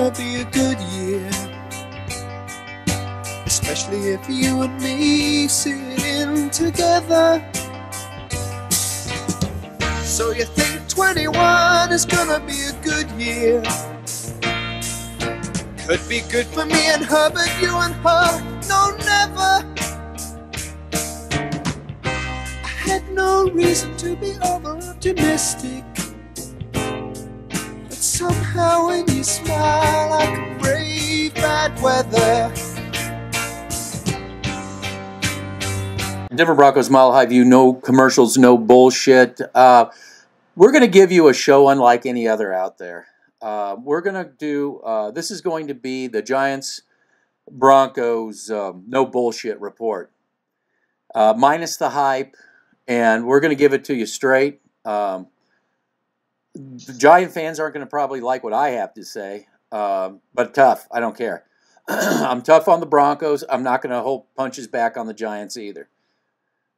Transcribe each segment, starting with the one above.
gonna be a good year. Especially if you and me sit in together. So you think 21 is gonna be a good year? Could be good for me and her, but you and her, no, never. I had no reason to be over optimistic. Somehow when you smile, brave bad weather. Denver Broncos Mile High View, no commercials, no bullshit. Uh, we're going to give you a show unlike any other out there. Uh, we're going to do, uh, this is going to be the Giants Broncos um, no bullshit report, uh, minus the hype, and we're going to give it to you straight. Um, the Giant fans aren't going to probably like what I have to say, um, but tough. I don't care. I'm tough on the Broncos. I'm not going to hold punches back on the Giants either.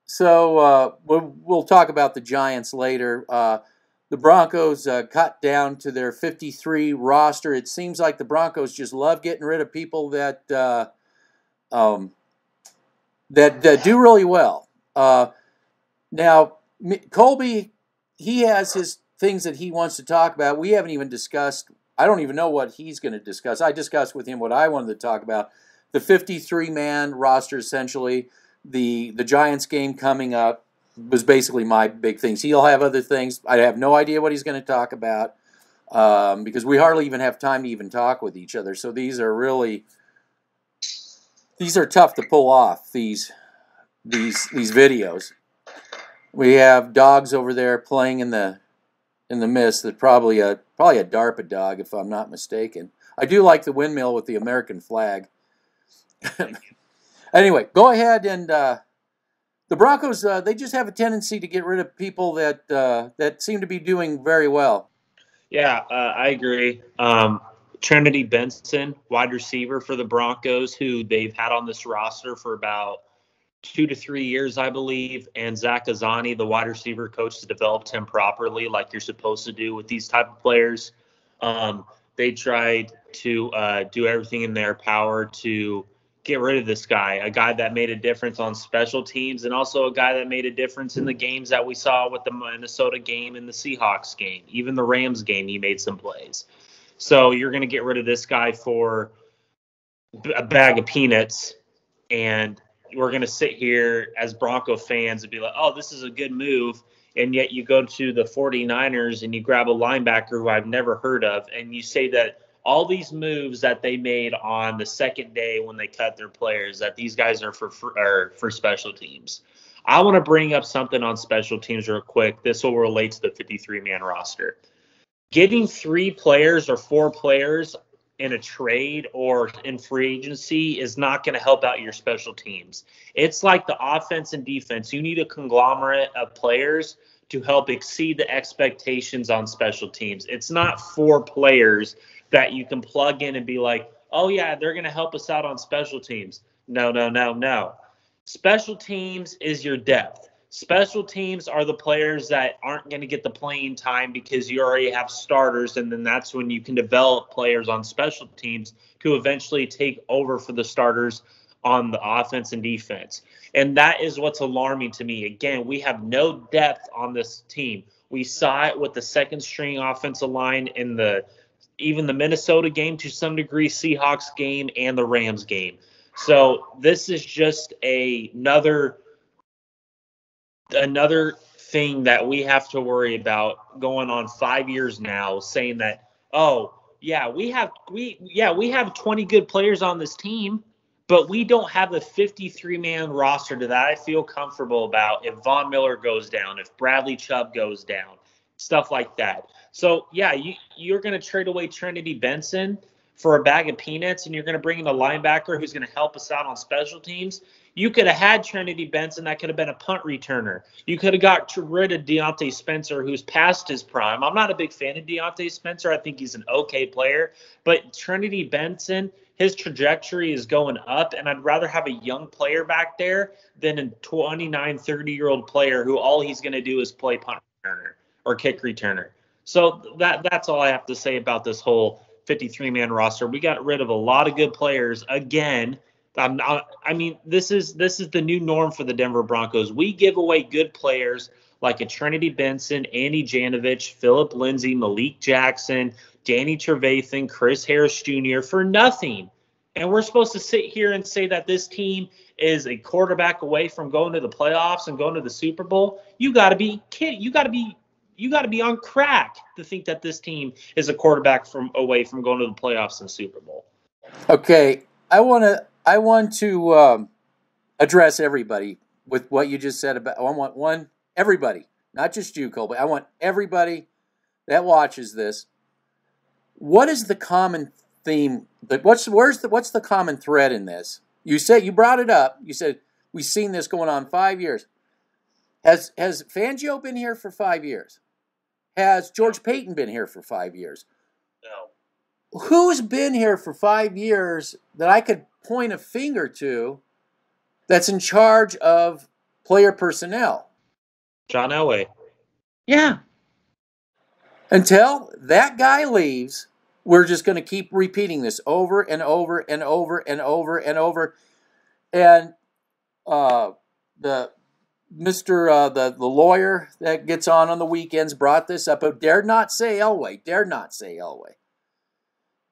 So uh, we'll, we'll, talk about the Giants later. Uh, the Broncos uh, cut down to their 53 roster. It seems like the Broncos just love getting rid of people that uh, um, that, that, do really well. Uh, now, Colby, he has his things that he wants to talk about. We haven't even discussed. I don't even know what he's going to discuss. I discussed with him what I wanted to talk about: the 53 man roster, essentially the the Giants game coming up was basically my big things. He'll have other things. I have no idea what he's going to talk about um, because we hardly even have time to even talk with each other. So these are really these are tough to pull off. These these these videos. We have dogs over there playing in the in the mist. That probably a probably a DARPA dog, if I'm not mistaken. I do like the windmill with the American flag. Anyway, go ahead and uh, the Broncos. Uh, they just have a tendency to get rid of people that uh, that seem to be doing very well. Yeah, uh, I agree. Um, Trinity Benson, wide receiver for the Broncos, who they've had on this roster for about two to three years, I believe. And Zach Azzanni, the wide receiver coach, has developed him properly, like you're supposed to do with these type of players. Um, they tried to uh, do everything in their power to get rid of this guy, a guy that made a difference on special teams and also a guy that made a difference in the games that we saw with the Minnesota game and the Seahawks game. Even the Rams game, he made some plays. So you're going to get rid of this guy for a bag of peanuts and we're going to sit here as Bronco fans and be like, "Oh, this is a good move." And yet you go to the 49ers and you grab a linebacker who I've never heard of and you say that all these moves that they made on the second day when they cut their players that these guys are for for, are for special teams. I want to bring up something on special teams real quick. This will relate to the 53 man roster. Getting three players or four players in a trade or in free agency is not going to help out your special teams. It's like the offense and defense. You need a conglomerate of players to help exceed the expectations on special teams. It's not four players that you can plug in and be like, oh, yeah, they're going to help us out on special teams. No, no, no, no. Special teams is your depth. Special teams are the players that aren't going to get the playing time because you already have starters, and then that's when you can develop players on special teams to eventually take over for the starters on the offense and defense. And that is what's alarming to me. Again, we have no depth on this team. We saw it with the second string offensive line in the even the Minnesota game to some degree, Seahawks game, and the Rams game. So this is just a, another another thing that we have to worry about going on five years now, saying that oh yeah we have we yeah we have 20 good players on this team, but we don't have a 53 man roster to that I feel comfortable about if Von Miller goes down, if Bradley Chubb goes down, stuff like that. So yeah, you you're going to trade away Trinity Benson for a bag of peanuts, and you're going to bring in a linebacker who's going to help us out on special teams. You could have had Trinity Benson, that could have been a punt returner. You could have got rid of Diontae Spencer, who's past his prime. I'm not a big fan of Diontae Spencer. I think he's an okay player, but Trinity Benson, his trajectory is going up, and I'd rather have a young player back there than a 29, 30 year old player who all he's going to do is play punt returner or kick returner. So that that's all I have to say about this whole 53 man roster. We got rid of a lot of good players again. Not, I mean, this is this is the new norm for the Denver Broncos. We give away good players like a Trinity Benson, Andy Janovich, Phillip Lindsay, Malik Jackson, Danny Trevathan, Chris Harris Jr. for nothing. And we're supposed to sit here and say that this team is a quarterback away from going to the playoffs and going to the Super Bowl. You got to be kidding. You got to be you got to be on crack to think that this team is a quarterback from away from going to the playoffs and Super Bowl. Okay, I want to I want to um, address everybody with what you just said about. I want one everybody, not just you, Colby. I want everybody that watches this. What is the common theme? What's where's the what's the common thread in this? You said you brought it up. You said we've seen this going on five years. Has has Fangio been here for five years? Has George Paton been here for five years? No. Who's been here for five years that I could point a finger to that's in charge of player personnel? John Elway. Yeah. Until that guy leaves, we're just going to keep repeating this over and over and over and over and over. And uh, the Mr. Uh, the the lawyer that gets on on the weekends brought this up. But dared not say Elway. Dared not say Elway.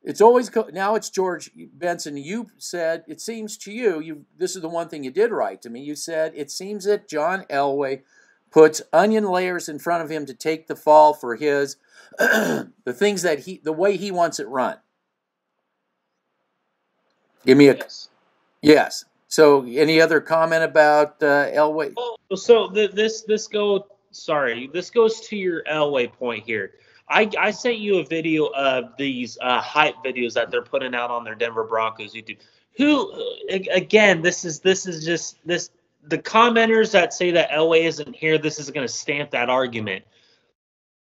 It's always now. It's George Benson. You said it seems to you. You this is the one thing you did write to me. You said it seems that John Elway puts onion layers in front of him to take the fall for his the things that he the way he wants it run. Give me a yes. yes. So, any other comment about uh, Elway? Oh, so the, this this go sorry, this goes to your Elway point here. I, I sent you a video of these uh, hype videos that they're putting out on their Denver Broncos YouTube. Who again? This is this is just this the commenters that say that Elway isn't here. This is going to stamp that argument.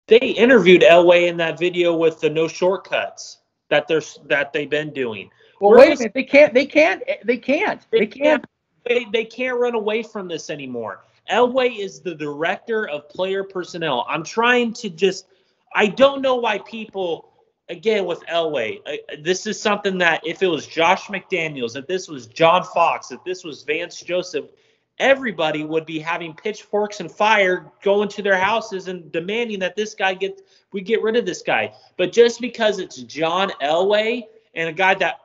They interviewed Elway in that video with the no shortcuts that they're that they've been doing. Well, wait a minute. They can't. They can't. They can't. They, can't. They, they can't run away from this anymore. Elway is the director of player personnel. I'm trying to just. I don't know why people. Again, with Elway, this is something that if it was Josh McDaniels, if this was John Fox, if this was Vance Joseph, everybody would be having pitchforks and fire going to their houses and demanding that this guy get we get rid of this guy. But just because it's John Elway and a guy that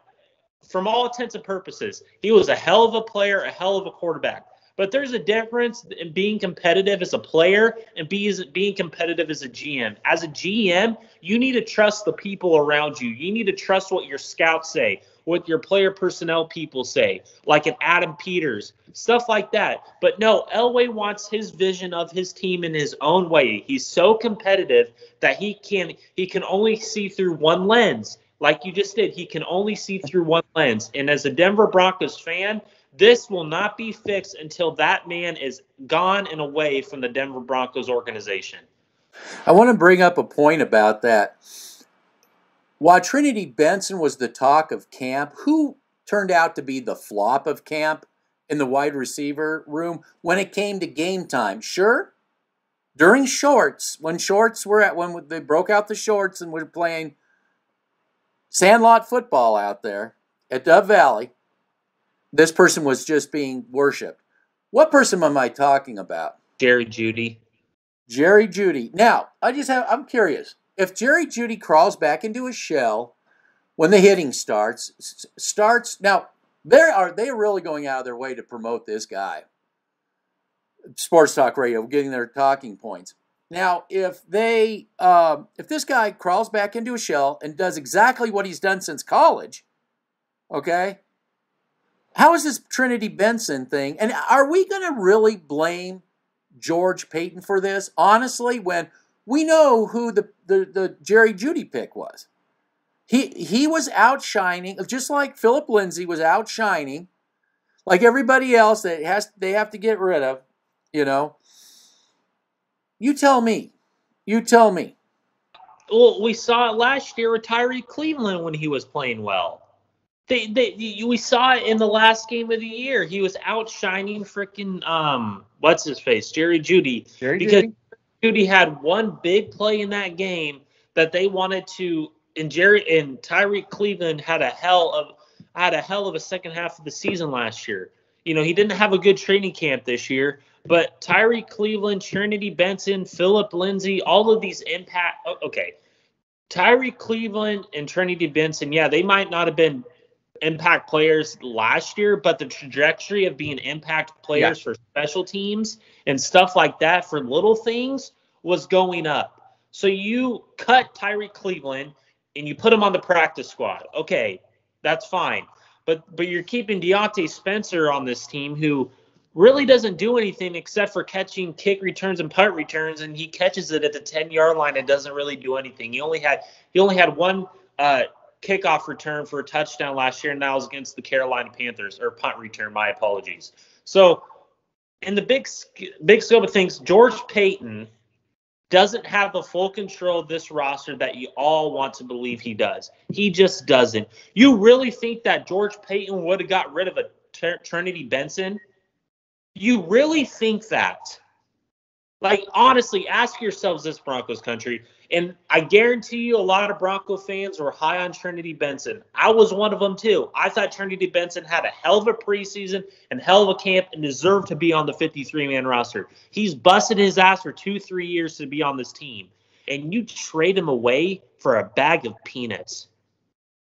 from all intents and purposes, he was a hell of a player, a hell of a quarterback. But there's a difference in being competitive as a player and being competitive as a GM. As a GM, you need to trust the people around you. You need to trust what your scouts say, what your player personnel people say, like an Adam Peters, stuff like that. But no, Elway wants his vision of his team in his own way. He's so competitive that he can he can only see through one lens like you just did, he can only see through one lens. And as a Denver Broncos fan, this will not be fixed until that man is gone and away from the Denver Broncos organization. I want to bring up a point about that. While Trinity Benson was the talk of camp, who turned out to be the flop of camp in the wide receiver room when it came to game time? Sure, during shorts, when shorts were at when they broke out the shorts and were playing Sandlot football out there at Dove Valley. This person was just being worshipped. What person am I talking about? Jerry Jeudy. Jerry Jeudy. Now, I just have I'm curious. If Jerry Jeudy crawls back into his shell when the hitting starts, starts now they are they really going out of their way to promote this guy. Sports Talk Radio, getting their talking points. Now, if they, um, if this guy crawls back into a shell and does exactly what he's done since college, okay, how is this Trinity Benson thing? And are we going to really blame George Paton for this? Honestly, when we know who the, the, the Jerry Jeudy pick was. He, he was outshining, just like Phillip Lindsay was outshining, like everybody else that has they have to get rid of, you know. You tell me. You tell me. Well, we saw it last year with Tyrie Cleveland when he was playing well. They, they, we saw it in the last game of the year. He was outshining freaking um, what's his face, Jerry Jeudy, Jerry because Judy? Jeudy had one big play in that game that they wanted to and Jerry and Tyrie Cleveland had a hell of had a hell of a second half of the season last year. You know, he didn't have a good training camp this year, but Tyrie Cleveland, Trinity Benson, Phillip Lindsay, all of these impact. Okay, Tyrie Cleveland and Trinity Benson, yeah, they might not have been impact players last year, but the trajectory of being impact players yeah. for special teams and stuff like that for little things was going up. So you cut Tyrie Cleveland and you put him on the practice squad. Okay, that's fine. But but you're keeping Diontae Spencer on this team who really doesn't do anything except for catching kick returns and punt returns, and he catches it at the 10 yard line and doesn't really do anything. He only had he only had one uh, kickoff return for a touchdown last year, and that was against the Carolina Panthers or punt return. My apologies. So in the big big scope of things, George Paton doesn't have the full control of this roster that you all want to believe he does. He just doesn't. You really think that George Paton would have got rid of a Trinity Benson? You really think that? Like, honestly, ask yourselves this, Broncos country. And I guarantee you, a lot of Bronco fans were high on Trinity Benson. I was one of them too. I thought Trinity Benson had a hell of a preseason and hell of a camp and deserved to be on the 53 man roster. He's busted his ass for two, three years to be on this team. And you trade him away for a bag of peanuts.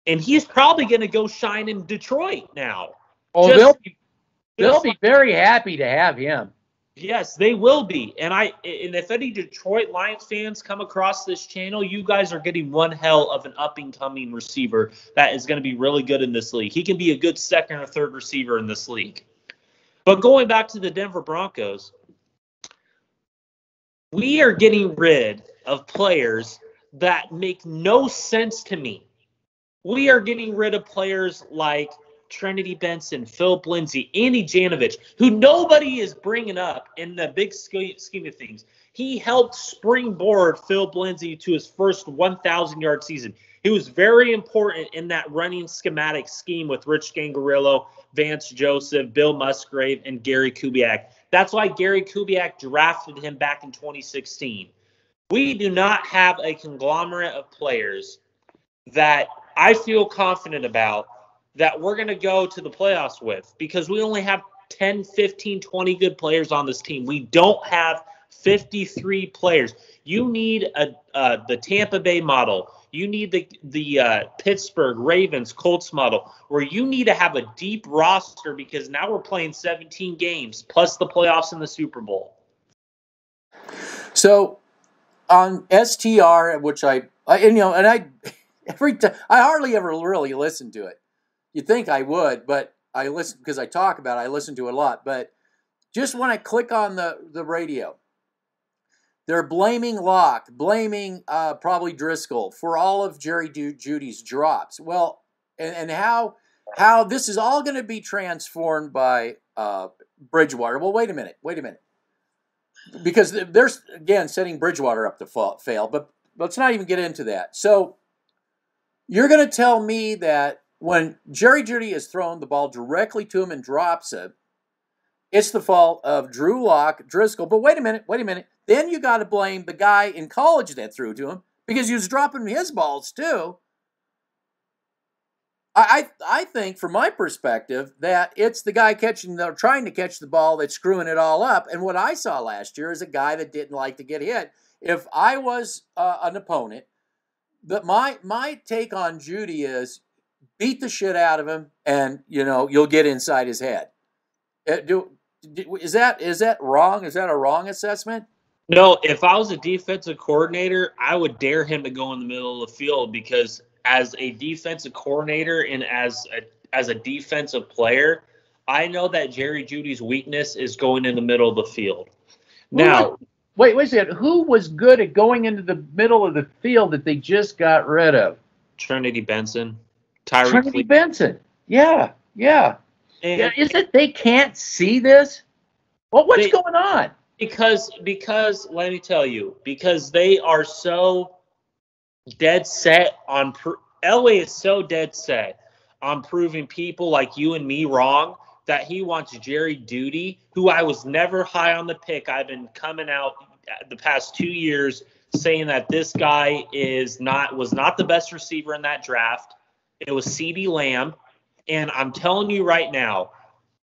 And he's probably going to go shine in Detroit now. Oh, Just, they'll be, they'll be very happy to have him. Yes, they will be. And I and if any Detroit Lions fans come across this channel, you guys are getting one hell of an up and coming receiver that is going to be really good in this league. He can be a good second or third receiver in this league. But going back to the Denver Broncos, we are getting rid of players that make no sense to me. We are getting rid of players like Trinity Benson, Phillip Lindsay, Andy Janovich, who nobody is bringing up in the big scheme of things. He helped springboard Phillip Lindsay to his first 1,000 yard season. He was very important in that running schematic scheme with Rich Scangarello, Vance Joseph, Bill Musgrave, and Gary Kubiak. That's why Gary Kubiak drafted him back in 2016. We do not have a conglomerate of players that I feel confident about that we're going to go to the playoffs with because we only have 10, 15, 20 good players on this team. We don't have 53 players. You need a uh, the Tampa Bay model. You need the the uh, Pittsburgh Ravens Colts model, where you need to have a deep roster because now we're playing 17 games plus the playoffs and the Super Bowl. So on STR, which I, I and, you know, and I every time I hardly ever really listen to it You'd think I would, but I listen because I talk about it, I listen to a lot. But just when I click on the, the radio, they're blaming Lock, blaming uh, probably Driscoll for all of Jerry du- Jeudy's drops. Well, and, and how how this is all going to be transformed by uh, Bridgewater. Well, wait a minute, wait a minute, because they're again setting Bridgewater up to fail. But let's not even get into that. So you're going to tell me that when Jerry Jeudy has thrown the ball directly to him and drops it, it's the fault of Drew Lock, Driscoll. But wait a minute, wait a minute. Then you got to blame the guy in college that threw to him because he was dropping his balls too. I, I think, from my perspective, that it's the guy catching the trying to catch the ball that's screwing it all up. And what I saw last year is a guy that didn't like to get hit. If I was uh, an opponent, but my my take on Jeudy is beat the shit out of him, and you know you'll get inside his head. Uh, do, is that is that wrong? Is that a wrong assessment? No, if I was a defensive coordinator, I would dare him to go in the middle of the field because as a defensive coordinator and as a as a defensive player, I know that Jerry Jeudy's weakness is going in the middle of the field. Now, wait, wait a second. Who was good at going into the middle of the field that they just got rid of? Trinity Benson. Tyreek Trinity Benson. Yeah, yeah. And, yeah. Is it they can't see this? Well, what's they, going on? Because because let me tell you, because they are so dead set on Elway is so dead set on proving people like you and me wrong that he wants Jerry Jeudy, who I was never high on the pick. I've been coming out the past two years saying that this guy is not was not the best receiver in that draft. It was CeeDee Lamb. And I'm telling you right now,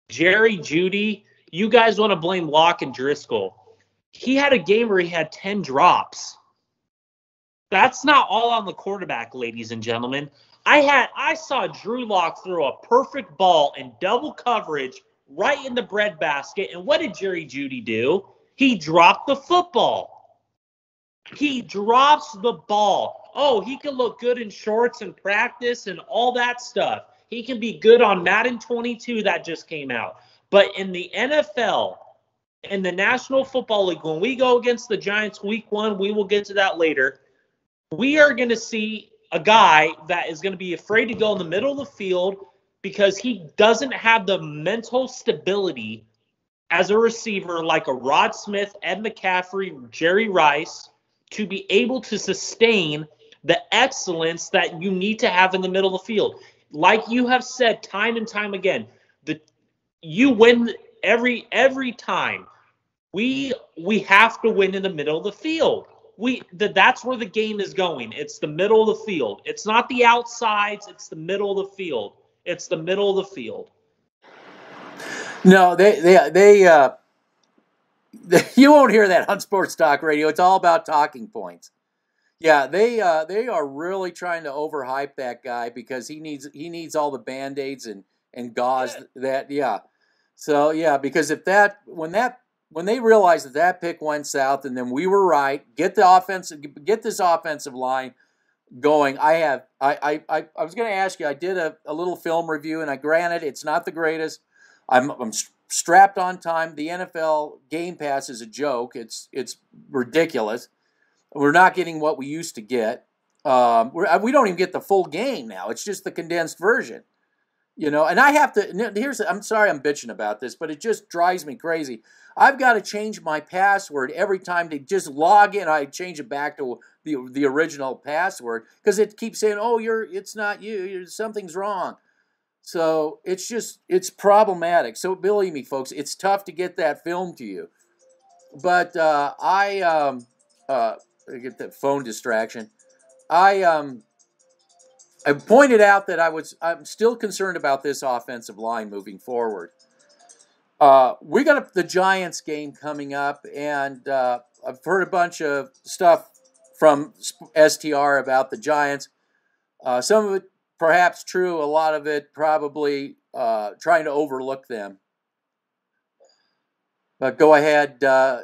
Jerry Jeudy, you guys want to blame Lock and Driscoll. He had a game where he had 10 drops. That's not all on the quarterback, ladies and gentlemen. I had I saw Drew Lock throw a perfect ball in double coverage right in the breadbasket. And what did Jerry Jeudy do? He dropped the football. He drops the ball. Oh, he can look good in shorts and practice and all that stuff. He can be good on Madden 22 that just came out. But in the NFL, in the National Football League, when we go against the Giants week one, we will get to that later. We are going to see a guy that is going to be afraid to go in the middle of the field because he doesn't have the mental stability as a receiver like a Rod Smith, Ed McCaffrey, Jerry Rice to be able to sustain the excellence that you need to have in the middle of the field. Like you have said time and time again, the you win every every time. We we have to win in the middle of the field. We that that's where the game is going. It's the middle of the field. It's not the outsides, it's the middle of the field. It's the middle of the field. No, they they they uh you won't hear that on Sports Talk Radio. It's all about talking points. Yeah, they uh, they are really trying to overhype that guy because he needs he needs all the band aids and and gauze yeah. that yeah. So yeah, because if that when that when they realized that that pick went south and then we were right, get the offensive get this offensive line going. I have I I I was going to ask you. I did a, a little film review and I granted it's not the greatest. I'm I'm strapped on time. The NFL Game Pass is a joke. It's it's ridiculous. We're not getting what we used to get. Um, we're, we don't even get the full game now. It's just the condensed version. You know, and I have to. Here's. I'm sorry, I'm bitching about this, but it just drives me crazy. I've got to change my password every time to just log in. I change it back to the the original password because it keeps saying, "Oh, you're. It's not you. You're, something's wrong." So it's just it's problematic. So believe me, folks, it's tough to get that film to you. But uh, I um, uh, I get that phone distraction. I um I pointed out that I was I'm still concerned about this offensive line moving forward. Uh, we got a, the Giants game coming up, and uh, I've heard a bunch of stuff from STR about the Giants. Uh, some of it perhaps true, a lot of it probably uh, trying to overlook them. But go ahead. Uh,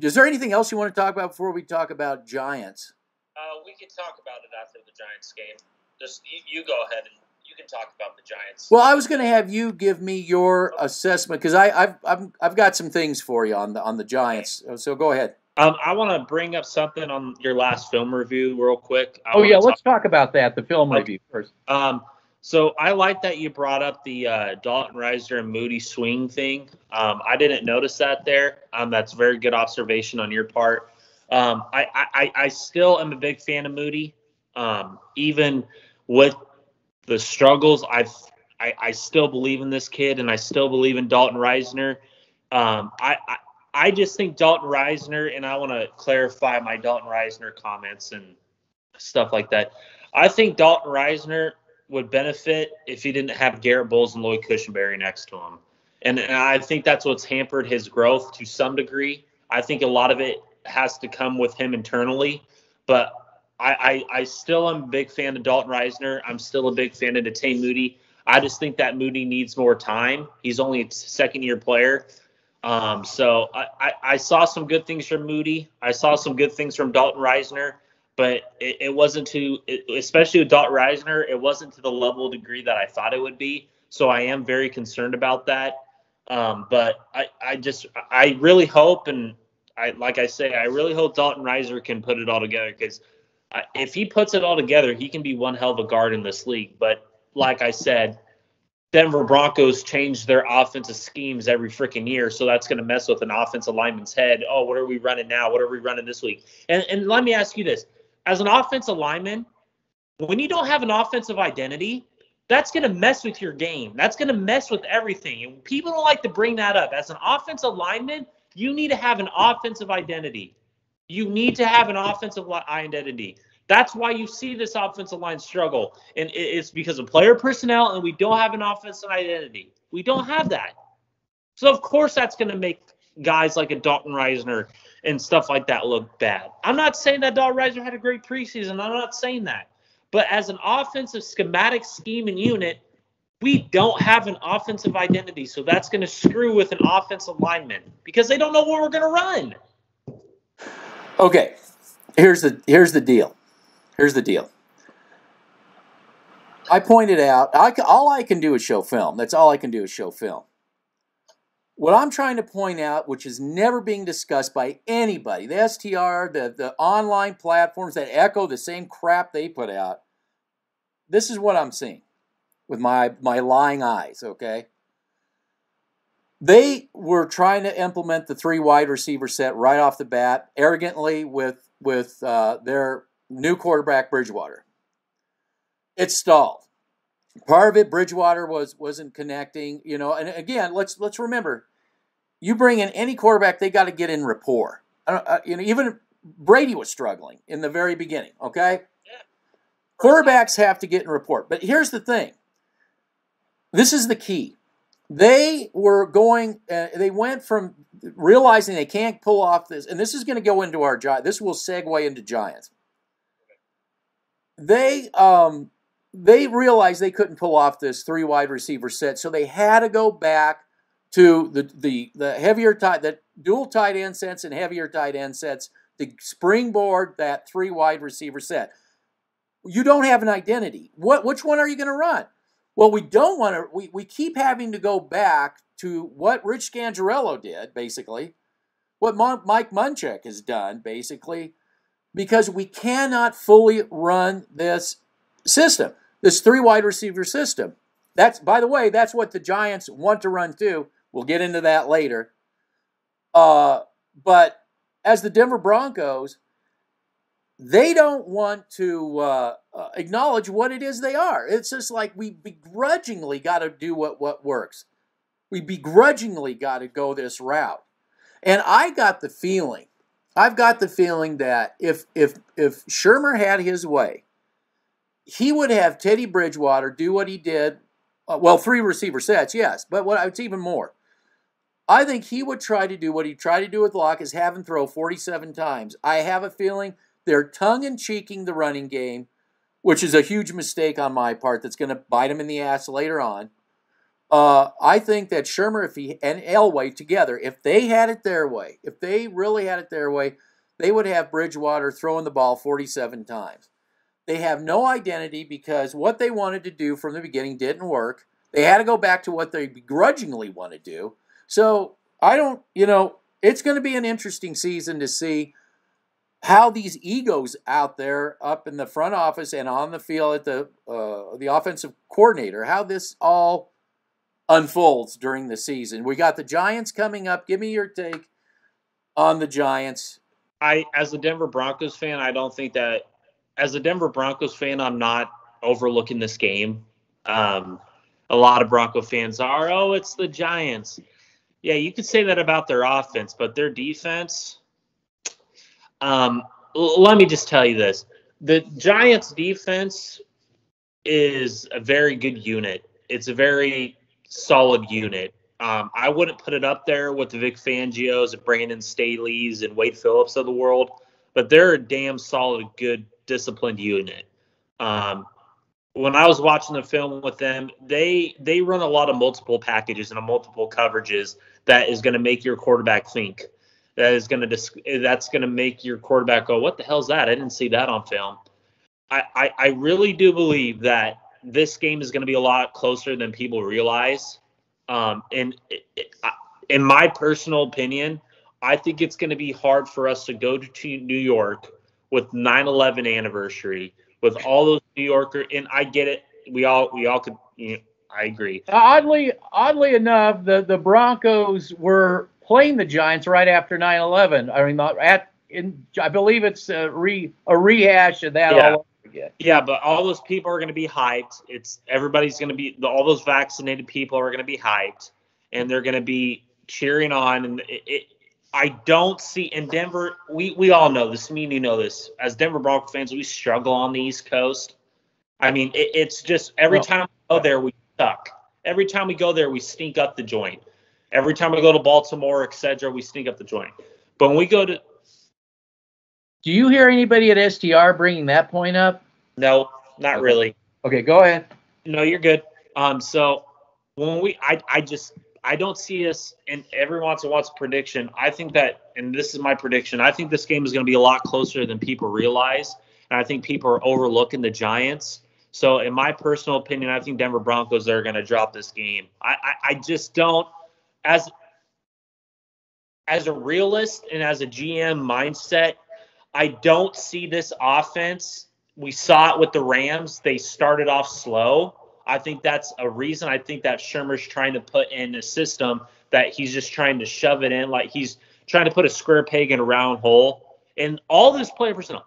is there anything else you want to talk about before we talk about Giants? Uh, we can talk about it after the Giants game. Just you, you go ahead and you can talk about the Giants. Well, I was going to have you give me your assessment because I, I've, I've I've got some things for you on the on the Giants. So go ahead. Um, I want to bring up something on your last film review real quick. I oh yeah, talk- let's talk about that. The film okay. review first. Um, so I like that you brought up the uh, Dalton Risner and Muti swing thing. Um, I didn't notice that there. Um, that's very good observation on your part. Um, I, I, I still am a big fan of Muti. Um, even with the struggles, I've, I, I still believe in this kid, and I still believe in Dalton Risner. Um, I, I, I just think Dalton Risner, and I want to clarify my Dalton Risner comments and stuff like that. I think Dalton Risner would benefit if he didn't have Garett Bolles and Lloyd Cushenberry next to him. And, and I think that's what's hampered his growth to some degree. I think a lot of it has to come with him internally. But I, I, I still am a big fan of Dalton Risner. I'm still a big fan of Netane Muti. I just think that Muti needs more time. He's only a second year player. Um, so I, I, I, saw some good things from Muti. I saw some good things from Dalton Risner, but it, it wasn't to, especially with Dalton Risner, it wasn't to the level degree that I thought it would be. So I am very concerned about that. Um, but I, I just, I really hope, and I, like I say, I really hope Dalton Risner can put it all together because if he puts it all together, he can be one hell of a guard in this league. But like I said, Denver Broncos change their offensive schemes every freaking year, so that's going to mess with an offensive lineman's head. Oh, what are we running now? What are we running this week? And and let me ask you this: as an offensive lineman, when you don't have an offensive identity, that's going to mess with your game. That's going to mess with everything. And people don't like to bring that up. As an offensive lineman, you need to have an offensive identity. You need to have an offensive identity. That's why you see this offensive line struggle. And it's because of player personnel, and we don't have an offensive identity. We don't have that. So, of course, that's going to make guys like a Dalton Risner and stuff like that look bad. I'm not saying that Dalton Risner had a great preseason. I'm not saying that. But as an offensive schematic scheme and unit, we don't have an offensive identity. So that's going to screw with an offensive lineman because they don't know what we're going to run. Okay. Here's the here's the deal. Here's the deal. I pointed out, I, all I can do is show film. That's all I can do is show film. What I'm trying to point out, which is never being discussed by anybody, the STR, the, the online platforms that echo the same crap they put out, this is what I'm seeing with my, my lying eyes, okay? They were trying to implement the three wide receiver set right off the bat, arrogantly with, with uh, their new quarterback Bridgewater. It stalled. Part of it, Bridgewater was wasn't connecting, you know. And again, let's let's remember, you bring in any quarterback, they got to get in rapport. Uh, you know, even Brady was struggling in the very beginning. Okay, quarterbacks have to get in rapport. But here's the thing. This is the key. They were going. Uh, they went from realizing they can't pull off this, and this is going to go into our giant. This will segue into Giants they um, they realized they couldn't pull off this three wide receiver set, so they had to go back to the the the heavier tight the dual tight end sets and heavier tight end sets to springboard that three wide receiver set. You don't have an identity. What which one are you going to run? Well, we don't want to. We, we keep having to go back to what Rich Scangarello did, basically, what Mike Munchak has done, basically, because we cannot fully run this system, this three wide receiver system. That's, by the way, that's what the Giants want to run too. We'll get into that later. Uh, but as the Denver Broncos, they don't want to uh, uh, acknowledge what it is they are. It's just like we begrudgingly got to do what, what works. We begrudgingly got to go this route. And I got the feeling I've got the feeling that if if if Shurmur had his way, he would have Teddy Bridgewater do what he did. Uh, well, three receiver sets, yes, but what it's even more. I think he would try to do what he tried to do with Lock is have him throw 47 times. I have a feeling they're tongue in cheeking the running game, which is a huge mistake on my part that's going to bite him in the ass later on. Uh, I think that Shurmur, if he and Elway together, if they had it their way, if they really had it their way, they would have Bridgewater throwing the ball 47 times. They have no identity because what they wanted to do from the beginning didn't work. They had to go back to what they begrudgingly want to do. So I don't, you know, it's going to be an interesting season to see how these egos out there up in the front office and on the field at the uh, the offensive coordinator, how this all unfolds during the season. We got the Giants coming up. Give me your take on the Giants. I, as a Denver Broncos fan, I don't think that, as a Denver Broncos fan, I'm not overlooking this game. Um, a lot of Bronco fans are, oh, it's the Giants. Yeah, you could say that about their offense, but their defense. Um, l- let me just tell you this: the Giants' defense is a very good unit. It's a very solid unit. Um, I wouldn't put it up there with the Vic Fangios and Brandon Staley's and Wade Phillips of the world, but they're a damn solid, good, disciplined unit. Um, when I was watching the film with them, they they run a lot of multiple packages and multiple coverages that is going to make your quarterback think. That is going to dis- that's going to make your quarterback go, "What the hell's that? I didn't see that on film." I, I, I really do believe that this game is going to be a lot closer than people realize. Um, and it, it, in my personal opinion, I think it's going to be hard for us to go to New York with 9/11 anniversary with all those New Yorker. And I get it. We all we all could. You know, I agree. Oddly, oddly enough, the the Broncos were playing the Giants right after 9/11. I mean, at in I believe it's a re a rehash of that yeah. all Yeah, but all those people are going to be hyped. It's everybody's going to be all those vaccinated people are going to be hyped, and they're going to be cheering on. And it, it, I don't see in Denver. We we all know this. Me and you know this. As Denver Broncos fans, we struggle on the East Coast. I mean, it, it's just every Well, time we go there, we suck. Every time we go there, we stink up the joint. Every time we go to Baltimore, etc., we stink up the joint. But when we go to Do you hear anybody at STR bringing that point up? No, not Okay. really. Okay, go ahead. No, you're good. Um, so when we, I, I just, I don't see us. And every once in a while, prediction. I think that, and this is my prediction. I think this game is going to be a lot closer than people realize, and I think people are overlooking the Giants. So, in my personal opinion, I think Denver Broncos are going to drop this game. I, I, I just don't, as, as a realist and as a GM mindset, I don't see this offense. We saw it with the Rams. They started off slow. I think that's a reason. I think that Shurmur's trying to put in a system that he's just trying to shove it in, like he's trying to put a square peg in a round hole. And all this player personnel,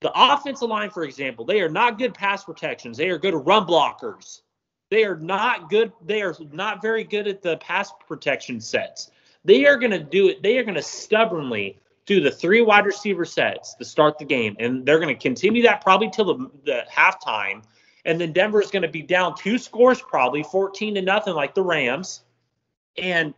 the offensive line, for example, they are not good pass protections. They are good run blockers. They are not good. They are not very good at the pass protection sets. They are going to do it. They are going to stubbornly do the three wide receiver sets to start the game, and they're going to continue that probably till the, the halftime. And then Denver is going to be down two scores, probably 14 to nothing, like the Rams. And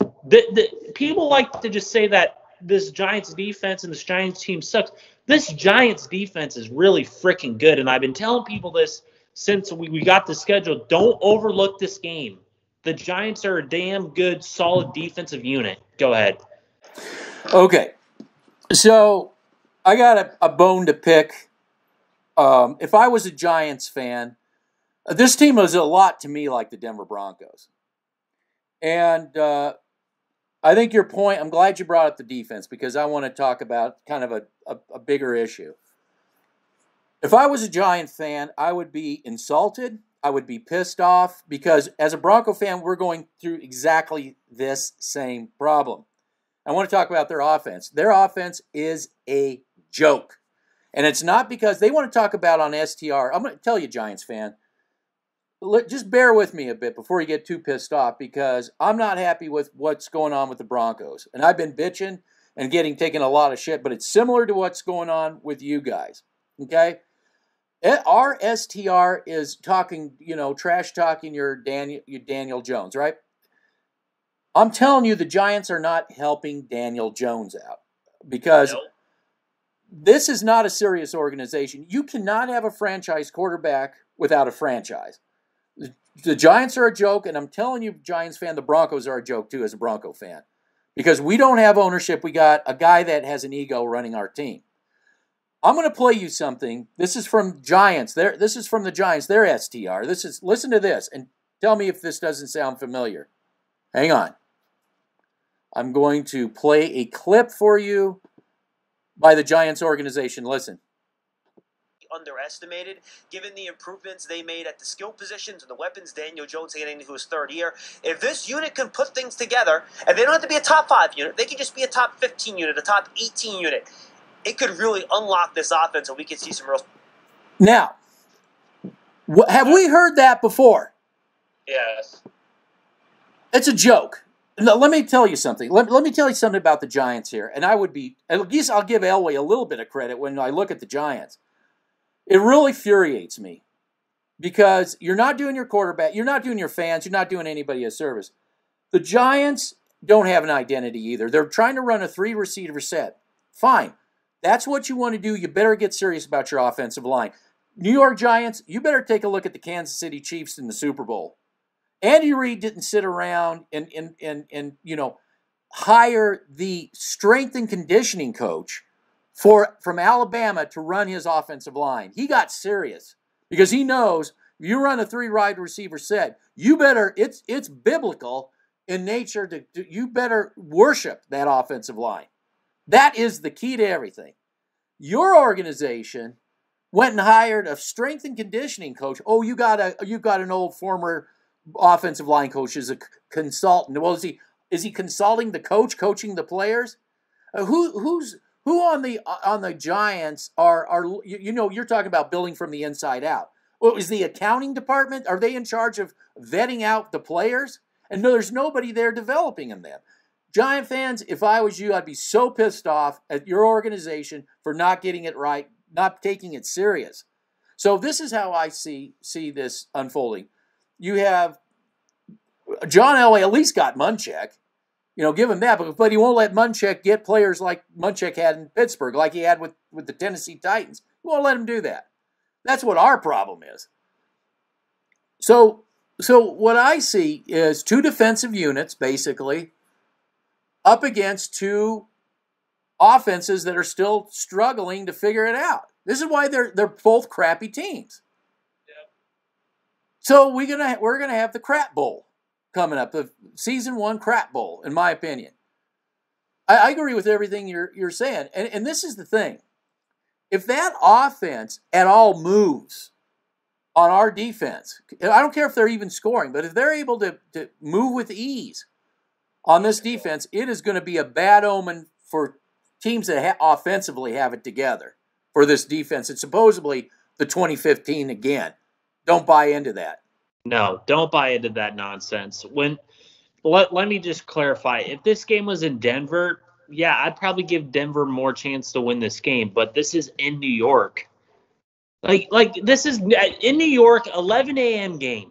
the, the people like to just say that this Giants defense and this Giants team sucks. This Giants defense is really freaking good, and I've been telling people this since we, we got the schedule. Don't overlook this game. The Giants are a damn good, solid defensive unit. Go ahead. Okay, so I got a, a bone to pick. Um, if I was a Giants fan, this team was a lot to me like the Denver Broncos. And uh, I think your point, I'm glad you brought up the defense because I want to talk about kind of a, a, a bigger issue. If I was a Giant fan, I would be insulted. I would be pissed off because as a Bronco fan, we're going through exactly this same problem. I want to talk about their offense. Their offense is a joke. And it's not because they want to talk about on STR. I'm going to tell you, Giants fan, just bear with me a bit before you get too pissed off because I'm not happy with what's going on with the Broncos. And I've been bitching and getting taken a lot of shit, but it's similar to what's going on with you guys. Okay? Eh, Our STR is talking, you know, trash talking your Daniel, your Daniel Jones, right? I'm telling you, the Giants are not helping Daniel Jones out because Nope. this is not a serious organization. You cannot have a franchise quarterback without a franchise. The- The Giants are a joke, and I'm telling you, Giants fan, the Broncos are a joke too, as a Bronco fan, because we don't have ownership. We got a guy that has an ego running our team. I'm going to play you something. This is from Giants. There. This is from the Giants. Their STR. This is. Listen to this and tell me if this doesn't sound familiar. Hang on. I'm going to play a clip for you by the Giants organization. Listen. underestimated given the improvements they made at the skill positions and the weapons Daniel Jones getting into his third year. If this unit can put things together, and they don't have to be a top five unit, they can just be a top 15 unit, a top 18 unit. It could really unlock this offense and we could see some real Now, wh- have we heard that before? Yes. It's a joke. Now, let me tell you something. Let, let me tell you something about the Giants here. And I would be, at least I'll give Elway a little bit of credit when I look at the Giants. It really infuriates me because you're not doing your quarterback, you're not doing your fans, you're not doing anybody a service. The Giants don't have an identity either. They're trying to run a three receiver set. Fine. That's what you want to do. You better get serious about your offensive line. New York Giants, you better take a look at the Kansas City Chiefs in the Super Bowl. Andy Reid didn't sit around and, and, and, and you know hire the strength and conditioning coach for from Alabama to run his offensive line. He got serious because he knows you run a three wide receiver set, you better it's it's biblical in nature to, to you better worship that offensive line. That is the key to everything. Your organization went and hired a strength and conditioning coach. Oh, you got a you got an old former offensive line coach is a consultant. Well, is he is he consulting the coach, coaching the players? Uh, who who's who on the on the Giants are are you, you know you're talking about building from the inside out. Well, is the accounting department are they in charge of vetting out the players? And no, there's nobody there developing in them. Giant fans, if I was you, I'd be so pissed off at your organization for not getting it right, not taking it serious. So this is how I see see this unfolding. You have John Elway at least got Munchak. You know, give him that, but, but he won't let Munchak get players like Munchak had in Pittsburgh, like he had with, with the Tennessee Titans. He won't let him do that. That's what our problem is. So, so what I see is two defensive units, basically, up against two offenses that are still struggling to figure it out. This is why they're they're both crappy teams. So we're gonna we're gonna have the crap bowl coming up, the season one crap bowl, in my opinion. I, I agree with everything you're you're saying, and and this is the thing: if that offense at all moves on our defense, I don't care if they're even scoring, but if they're able to, to move with ease on this defense, it is going to be a bad omen for teams that ha- offensively have it together for this defense. It's supposedly the 2015 again. Don't buy into that. No, don't buy into that nonsense. When let, let me just clarify. If this game was in Denver, yeah, I'd probably give Denver more chance to win this game, but this is in New York. Like like this is uh, in New York, 11 a.m. game.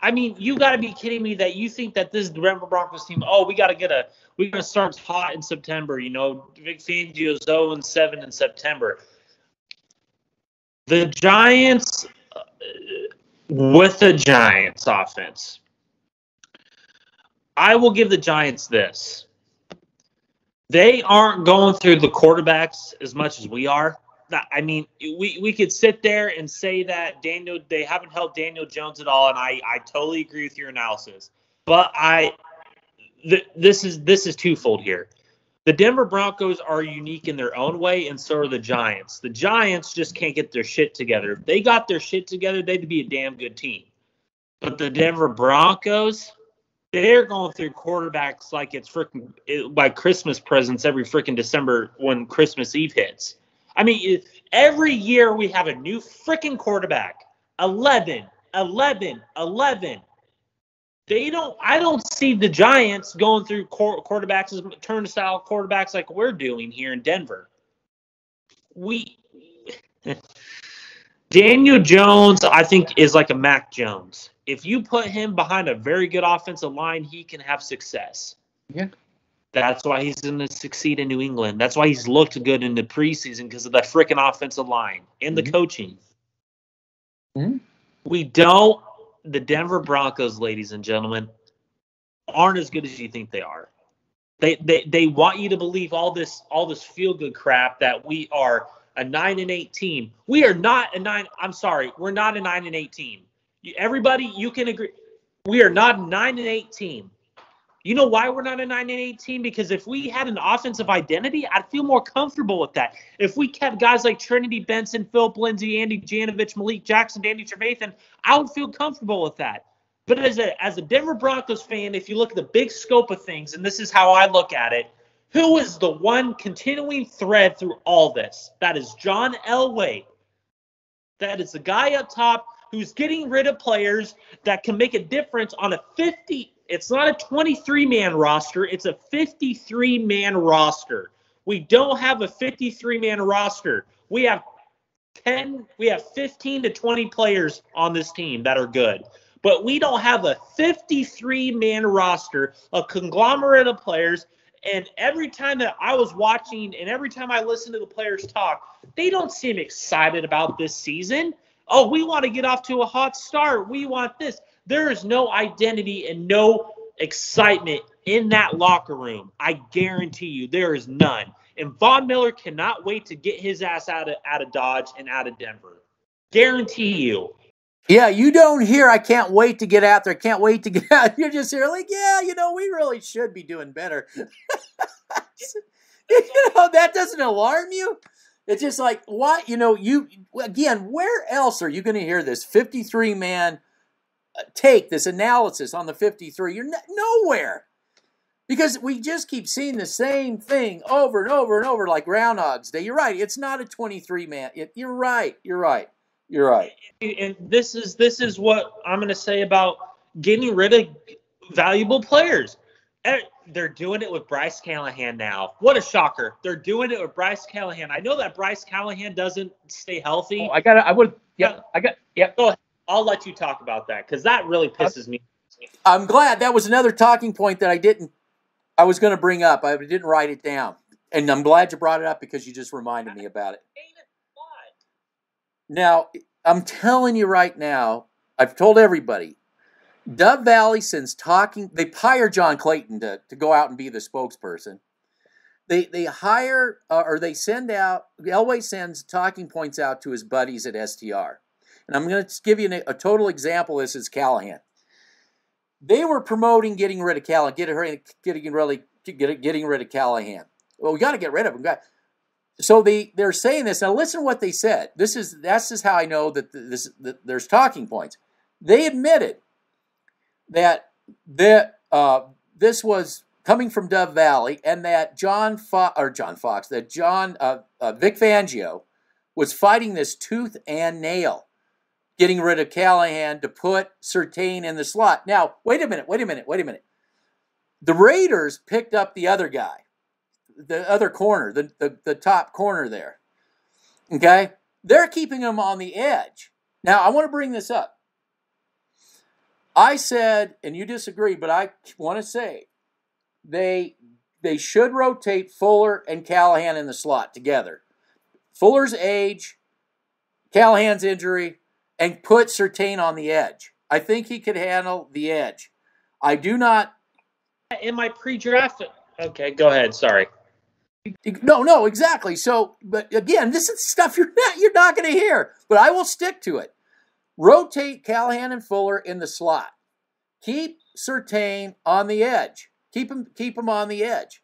I mean, you got to be kidding me that you think that this Denver Broncos team. Oh, we got to get a. We're gonna start hot in September. You know, Vic Fangio's 0 and 7 in September. The Giants, uh, with the Giants offense, I will give the Giants this. They aren't going through the quarterbacks as much as we are. I mean, we, we could sit there and say that Daniel they haven't helped Daniel Jones at all, and I, I totally agree with your analysis. But I th- this is this is twofold here. The Denver Broncos are unique in their own way, and so are the Giants. The Giants just can't get their shit together. If they got their shit together, they'd be a damn good team. But the Denver Broncos, they're going through quarterbacks like it's freaking like Christmas presents every freaking December when Christmas Eve hits. I mean, every year we have a new freaking quarterback. 11, 11, 11. They don't. I don't see the Giants going through quarterbacks as turnstile quarterbacks like we're doing here in Denver. We Daniel Jones, I think, is like a Mac Jones. If you put him behind a very good offensive line, he can have success. Yeah. That's why he's going to succeed in New England. That's why he's looked good in the preseason because of the freaking offensive line and the mm-hmm. coaching. Mm-hmm. We don't. The Denver Broncos, ladies and gentlemen, aren't as good as you think they are. They they they want you to believe all this all this feel good crap that we are a nine and eight team. We are not a nine. I'm sorry, we're not a nine and eight team. Everybody, you can agree. We are not a nine and eight team. You know why we're not a 9 and 8 team? Because if we had an offensive identity, I'd feel more comfortable with that. If we kept guys like Trinity Benson, Phillip Lindsay, Andy Janovich, Malik Jackson, Danny Trevathan, I would feel comfortable with that. But as a as a Denver Broncos fan, if you look at the big scope of things, and this is how I look at it, who is the one continuing thread through all this? That is John Elway. That is the guy up top who's getting rid of players that can make a difference on a 50 it's not a 23 man roster, it's a 53 man roster. We don't have a 53 man roster. We have 10, we have 15 to 20 players on this team that are good. But we don't have a 53 man roster, a conglomerate of players. And every time that I was watching and every time I listen to the players talk, they don't seem excited about this season. Oh, we want to get off to a hot start. We want this. There is no identity and no excitement in that locker room. I guarantee you there is none. And Von Miller cannot wait to get his ass out of out of Dodge and out of Denver. Guarantee you. Yeah, you don't hear I can't wait to get out there. I can't wait to get out. You're just here like, yeah, you know, we really should be doing better. you know, that doesn't alarm you. It's just like, what? You know, you, again, where else are you going to hear this 53 man take this analysis on the 53. You're nowhere. Because we just keep seeing the same thing over and over and over like Groundhog's Day. You're right. It's not a 23 man. It, you're right. You're right. You're right. And this is this is what I'm going to say about getting rid of valuable players. They're doing it with Bryce Callahan now. What a shocker! They're doing it with Bryce Callahan. I know that Bryce Callahan doesn't stay healthy. Oh, I got. I would. Yeah. I got. Yeah. I'll let you talk about that because that really pisses me. I'm glad that was another talking point that I didn't. I was going to bring up. I didn't write it down, and I'm glad you brought it up because you just reminded me about it. Now, I'm telling you right now, I've told everybody, Dove Valley, since talking, they hire John Clayton to, to go out and be the spokesperson. They, they hire uh, or they send out, Elway sends talking points out to his buddies at STR. And I'm going to give you a, total example. This is Callahan. They were promoting getting rid of Callahan, getting, getting, really, getting, rid of Callahan. Well, we got to get rid of him. So they they're saying this. Now listen to what they said. This is that's just how I know that this that there's talking points. They admitted that that uh, this was coming from Dove Valley, and that John Fo- or John Fox, that John uh, uh, Vic Fangio was fighting this tooth and nail, getting rid of Callahan to put Surtain in the slot. Now wait a minute, wait a minute, wait a minute. The Raiders picked up the other guy the other corner, the, the, the top corner there. Okay? They're keeping him on the edge. Now, I want to bring this up. I said, and you disagree, but I want to say they they should rotate Fuller and Callahan in the slot together. Fuller's age, Callahan's injury, and put Surtain on the edge. I think he could handle the edge. I do not. In my pre-draft, okay, go ahead. Sorry. No, no, exactly. So, but again, this is stuff you're not you're not going to hear, but I will stick to it. Rotate Callahan and Fuller in the slot. Keep Surtain on the edge. Keep him keep him on the edge.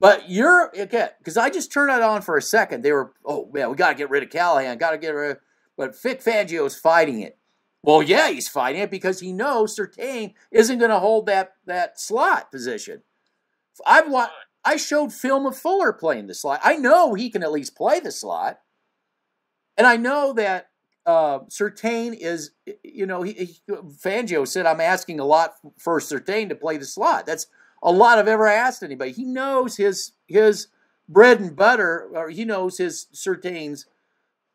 But you're again because I just turned it on for a second. They were oh man, we got to get rid of Callahan. Got to get rid. of But Vic Fangio's fighting it. Well, yeah, he's fighting it because he knows Surtain isn't going to hold that that slot position. I've watched. I showed film of Fuller playing the slot. I know he can at least play the slot. And I know that uh, Surtain is, you know, he, he, Fangio said, I'm asking a lot for Surtain to play the slot. That's a lot I've ever asked anybody. He knows his his bread and butter, or he knows his Surtain's,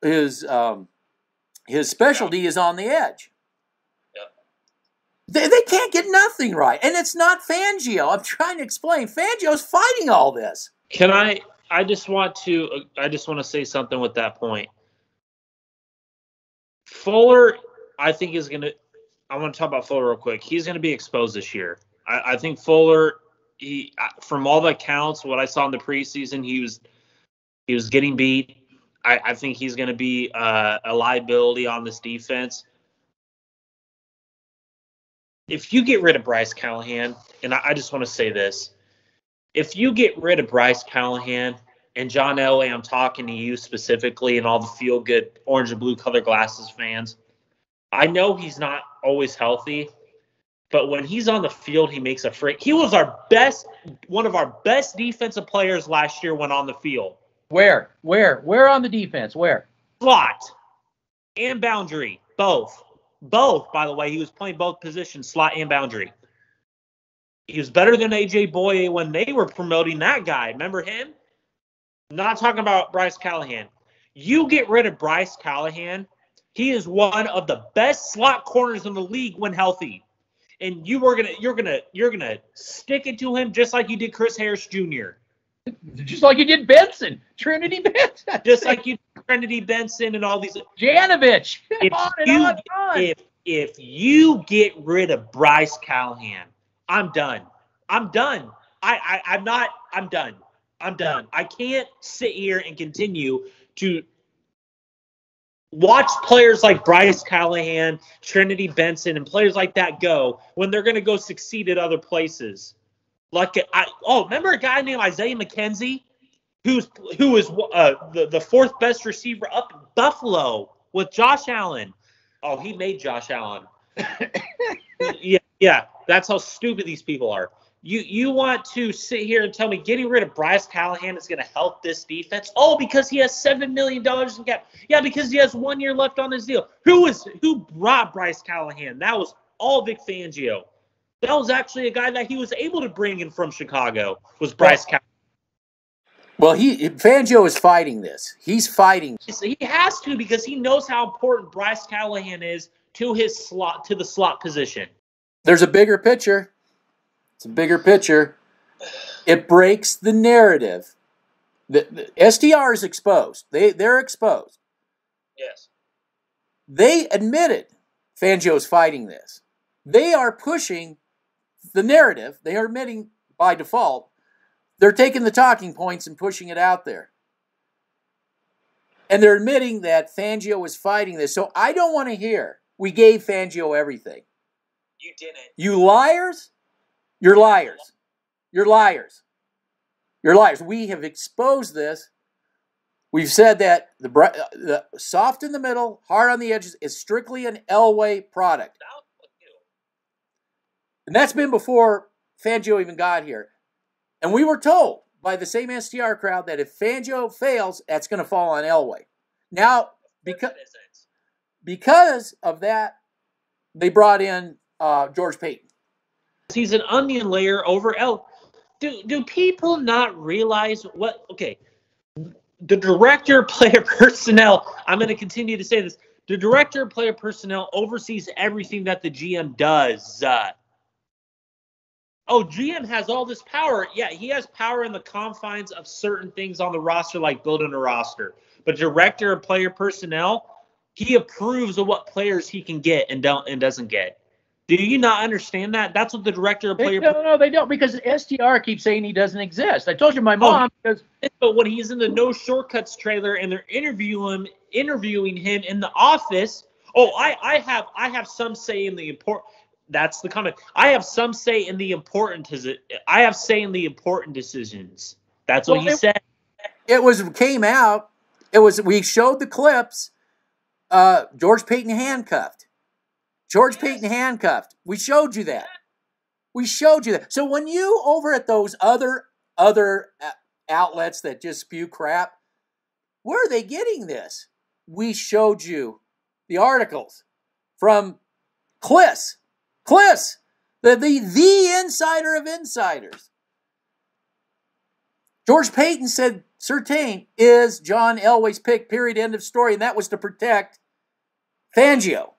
his, um, his specialty yeah. is on the edge. They, they can't get nothing right. And it's not Fangio. I'm trying to explain. Fangio's fighting all this. Can I I just want to uh, I just want to say something with that point. Fuller, I think is gonna I want to talk about Fuller real quick. He's gonna be exposed this year. I, I think Fuller he from all the accounts, what I saw in the preseason, he was he was getting beat. I, I think he's going to be uh, a liability on this defense if you get rid of Bryce Callahan, and I, I just want to say this, if you get rid of Bryce Callahan and John Elway, I'm talking to you specifically and all the feel good orange and blue color glasses fans. I know he's not always healthy, but when he's on the field, he makes a freak. He was our best, one of our best defensive players last year when on the field. Where? Where? Where on the defense? Where? Slot and boundary, both. Both, by the way, he was playing both positions, slot and boundary. He was better than AJ Bouye when they were promoting that guy. Remember him? Not talking about Bryce Callahan. You get rid of Bryce Callahan, he is one of the best slot corners in the league when healthy. And you were gonna, you're gonna, you're gonna stick it to him just like you did Chris Harris Jr. Just like you did Benson, Trinity Benson. Just like you Trinity Benson and all these. Janovich. If on you, on on. If, if you get rid of Bryce Callahan, I'm done. I'm done. I, I I'm not. I'm done. I'm done. I can't sit here and continue to watch players like Bryce Callahan, Trinity Benson, and players like that go when they're going to go succeed at other places. Like I oh, remember a guy named Isaiah McKenzie, who's who is uh, the the fourth best receiver up in Buffalo with Josh Allen. Oh, he made Josh Allen. yeah, yeah, that's how stupid these people are. You you want to sit here and tell me getting rid of Bryce Callahan is going to help this defense? Oh, because he has seven million dollars in cap. Yeah, because he has one year left on his deal. Who was who brought Bryce Callahan? That was all Vic Fangio. That was actually a guy that he was able to bring in from Chicago. Was Bryce Callahan? Well, he Fangio is fighting this. He's fighting. He has to because he knows how important Bryce Callahan is to his slot to the slot position. There's a bigger picture. It's a bigger picture. It breaks the narrative. The, the STR is exposed. They they're exposed. Yes. They admitted Fangio is fighting this. They are pushing the narrative. They are admitting by default they're taking the talking points and pushing it out there. And they're admitting that Fangio was fighting this. So I don't want to hear we gave Fangio everything. You didn't. You liars. You're liars. You're liars. You're liars. We have exposed this. We've said that the, uh, the soft in the middle, hard on the edges is strictly an Elway product. And that's been before Fangio even got here. And we were told by the same STR crowd that if Fangio fails, that's going to fall on Elway. Now, because because of that, they brought in uh, George Paton. He's an onion layer over El. Do do people not realize what? Okay, the director player personnel. I'm going to continue to say this. The director player personnel oversees everything that the GM does. Uh, oh, GM has all this power. Yeah, he has power in the confines of certain things on the roster, like building a roster. But director of player personnel, he approves of what players he can get and don't and doesn't get. Do you not understand that? That's what the director of player. They, no, no, they don't because STR keeps saying he doesn't exist. I told you my oh, mom oh, because. But when he's in the No Shortcuts trailer and they're interviewing him, interviewing him in the office. Oh, I, I have, I have some say in the important. That's the comment. I have some say in the important. I have say in the important decisions. That's what well, he it, said. It was came out. It was we showed the clips. Uh, George Paton handcuffed. George Paton handcuffed. We showed you that. We showed you that. So when you over at those other other uh, outlets that just spew crap, where are they getting this? We showed you the articles from Klis Klis, the, the, the insider of insiders. George Paton said Surtain is John Elway's pick, period, end of story, and that was to protect Fangio.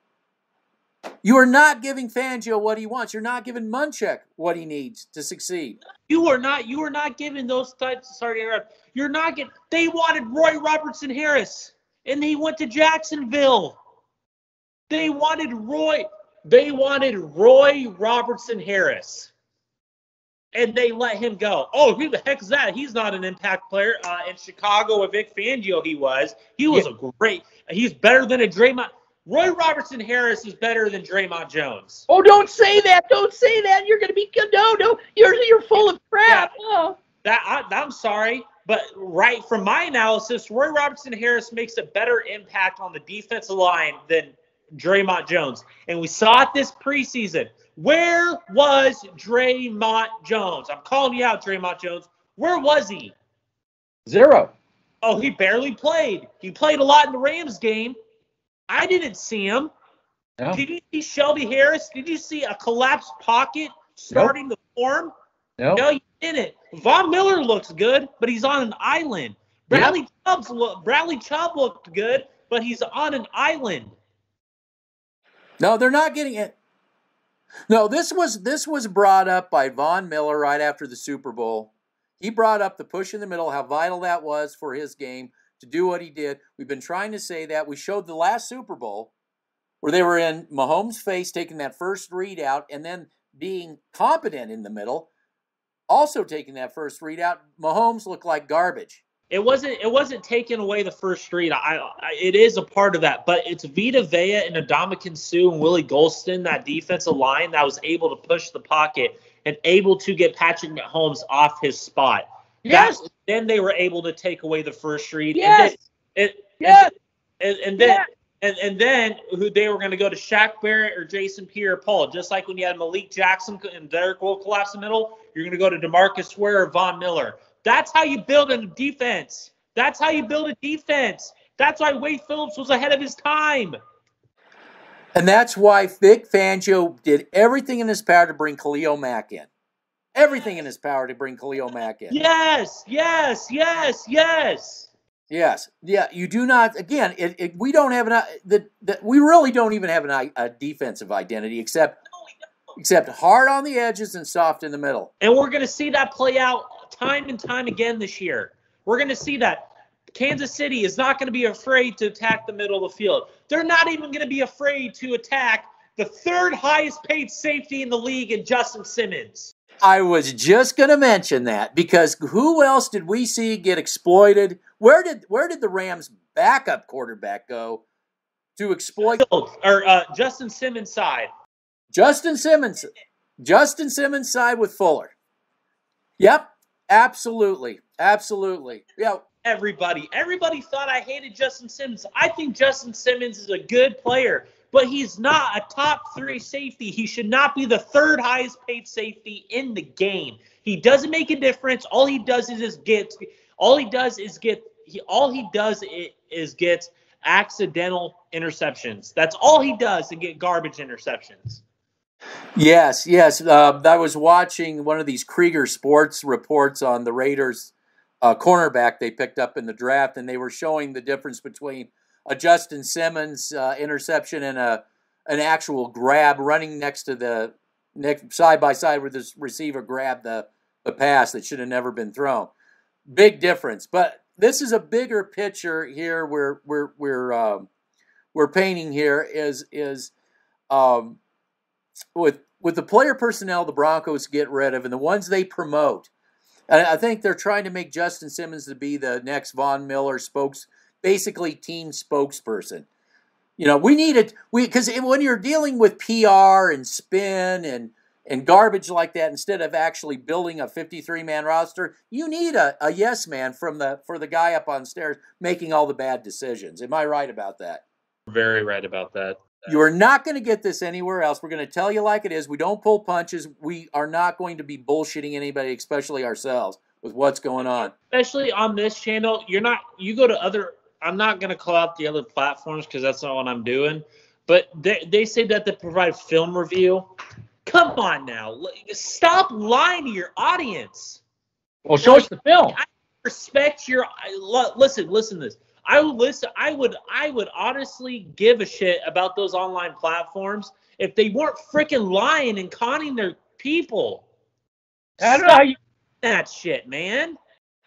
You are not giving Fangio what he wants. You're not giving Munchak what he needs to succeed. You are not. You are not giving those types. Of sorry interrupt. You're not getting. They wanted Roy Robertson Harris, and he went to Jacksonville. They wanted Roy. They wanted Roy Robertson Harris, and they let him go. Oh, who the heck is that? He's not an impact player. Uh, in Chicago with Vic Fangio, he was. He was yeah. a great. He's better than a Dre'Mont. Roy Robertson Harris is better than Dre'Mont Jones. Oh, don't say that! Don't say that! You're gonna be no, no. You're you're full of crap. Yeah. Oh. That I, I'm sorry, but right from my analysis, Roy Robertson Harris makes a better impact on the defensive line than Dre'Mont Jones. And we saw it this preseason. Where was Dre'Mont Jones? I'm calling you out, Dre'Mont Jones. Where was he? Zero. Oh, he barely played. He played a lot in the Rams game. I didn't see him. No. Did you see Shelby Harris? Did you see a collapsed pocket starting nope. the form? Nope. No, you didn't. Von Miller looks good, but he's on an island. Bradley yep. Chubb's look, Bradley Chubb looked good, but he's on an island. No, they're not getting it. No, this was this was brought up by Von Miller right after the Super Bowl. He brought up the push in the middle, how vital that was for his game to do what he did. We've been trying to say that. We showed the last Super Bowl where they were in Mahomes' face taking that first read out, and then being competent in the middle, also taking that first read out. Mahomes looked like garbage it wasn't it wasn't taking away the first read. I, I, it is a part of that, but it's Vita Vea and Ndamukong Suh and Willie Gholston, that defensive line that was able to push the pocket and able to get Patrick Mahomes off his spot. Yes. That, then they were able to take away the first read. Yes. And then, yes. And, and then and, and then who they were going to go to Shaq Barrett or Jason Pierre-Paul, just like when you had Malik Jackson and Derek will collapse the middle, you're going to go to Demarcus Ware or Von Miller. That's how you build a defense. That's how you build a defense. That's why Wade Phillips was ahead of his time. And that's why Vic Fangio did everything in his power to bring Khalil Mack in. Everything in his power to bring Khalil Mack in. Yes, yes, yes, yes. Yes, yeah. You do not. Again, it, it, we don't have an uh, the, the we really don't even have an, uh, a defensive identity except except hard on the edges and soft in the middle. And we're going to see that play out time and time again this year. We're going to see that Kansas City is not going to be afraid to attack the middle of the field. They're not even going to be afraid to attack the third highest paid safety in the league in Justin Simmons. I was just going to mention that because who else did we see get exploited? Where did where did the Rams backup quarterback go to exploit or uh, Justin Simmons side? Justin Simmons, Justin Simmons side with Fuller. Yep, absolutely, absolutely. Yeah, everybody. Everybody thought I hated Justin Simmons. I think Justin Simmons is a good player, but he's not a top three safety. He should not be the third highest paid safety in the game. He doesn't make a difference. All he does is get. All he does is get. He all he does is get accidental interceptions. That's all he does to get garbage interceptions. Yes, yes. Uh, I was watching one of these Krieger Sports reports on the Raiders uh, cornerback they picked up in the draft, and they were showing the difference between a Justin Simmons uh, interception and a an actual grab running next to the next side by side with this receiver grabbed the the pass that should have never been thrown. Big difference, but this is a bigger picture here. We're we're we're um, we're painting here is is um, with with the player personnel the Broncos get rid of and the ones they promote I think they're trying to make Justin Simmons to be the next Von Miller spokes, basically team spokesperson. You know, we need it. We because when you're dealing with PR and spin and and garbage like that, instead of actually building a 53 man roster, you need a, a yes man from the for the guy up on stairs making all the bad decisions. Am I right about that? Very right about that. You are not going to get this anywhere else. We're going to tell you like it is. We don't pull punches. We are not going to be bullshitting anybody, especially ourselves, with what's going on. Especially on this channel, you're not. You go to other. I'm not going to call out the other platforms because that's not what I'm doing. But they they say that they provide film review. Come on now, stop lying to your audience. Well, show us the film. I respect your. Listen, listen to this. I would listen. I would. I would honestly give a shit about those online platforms if they weren't freaking lying and conning their people. I don't know how you that shit, man.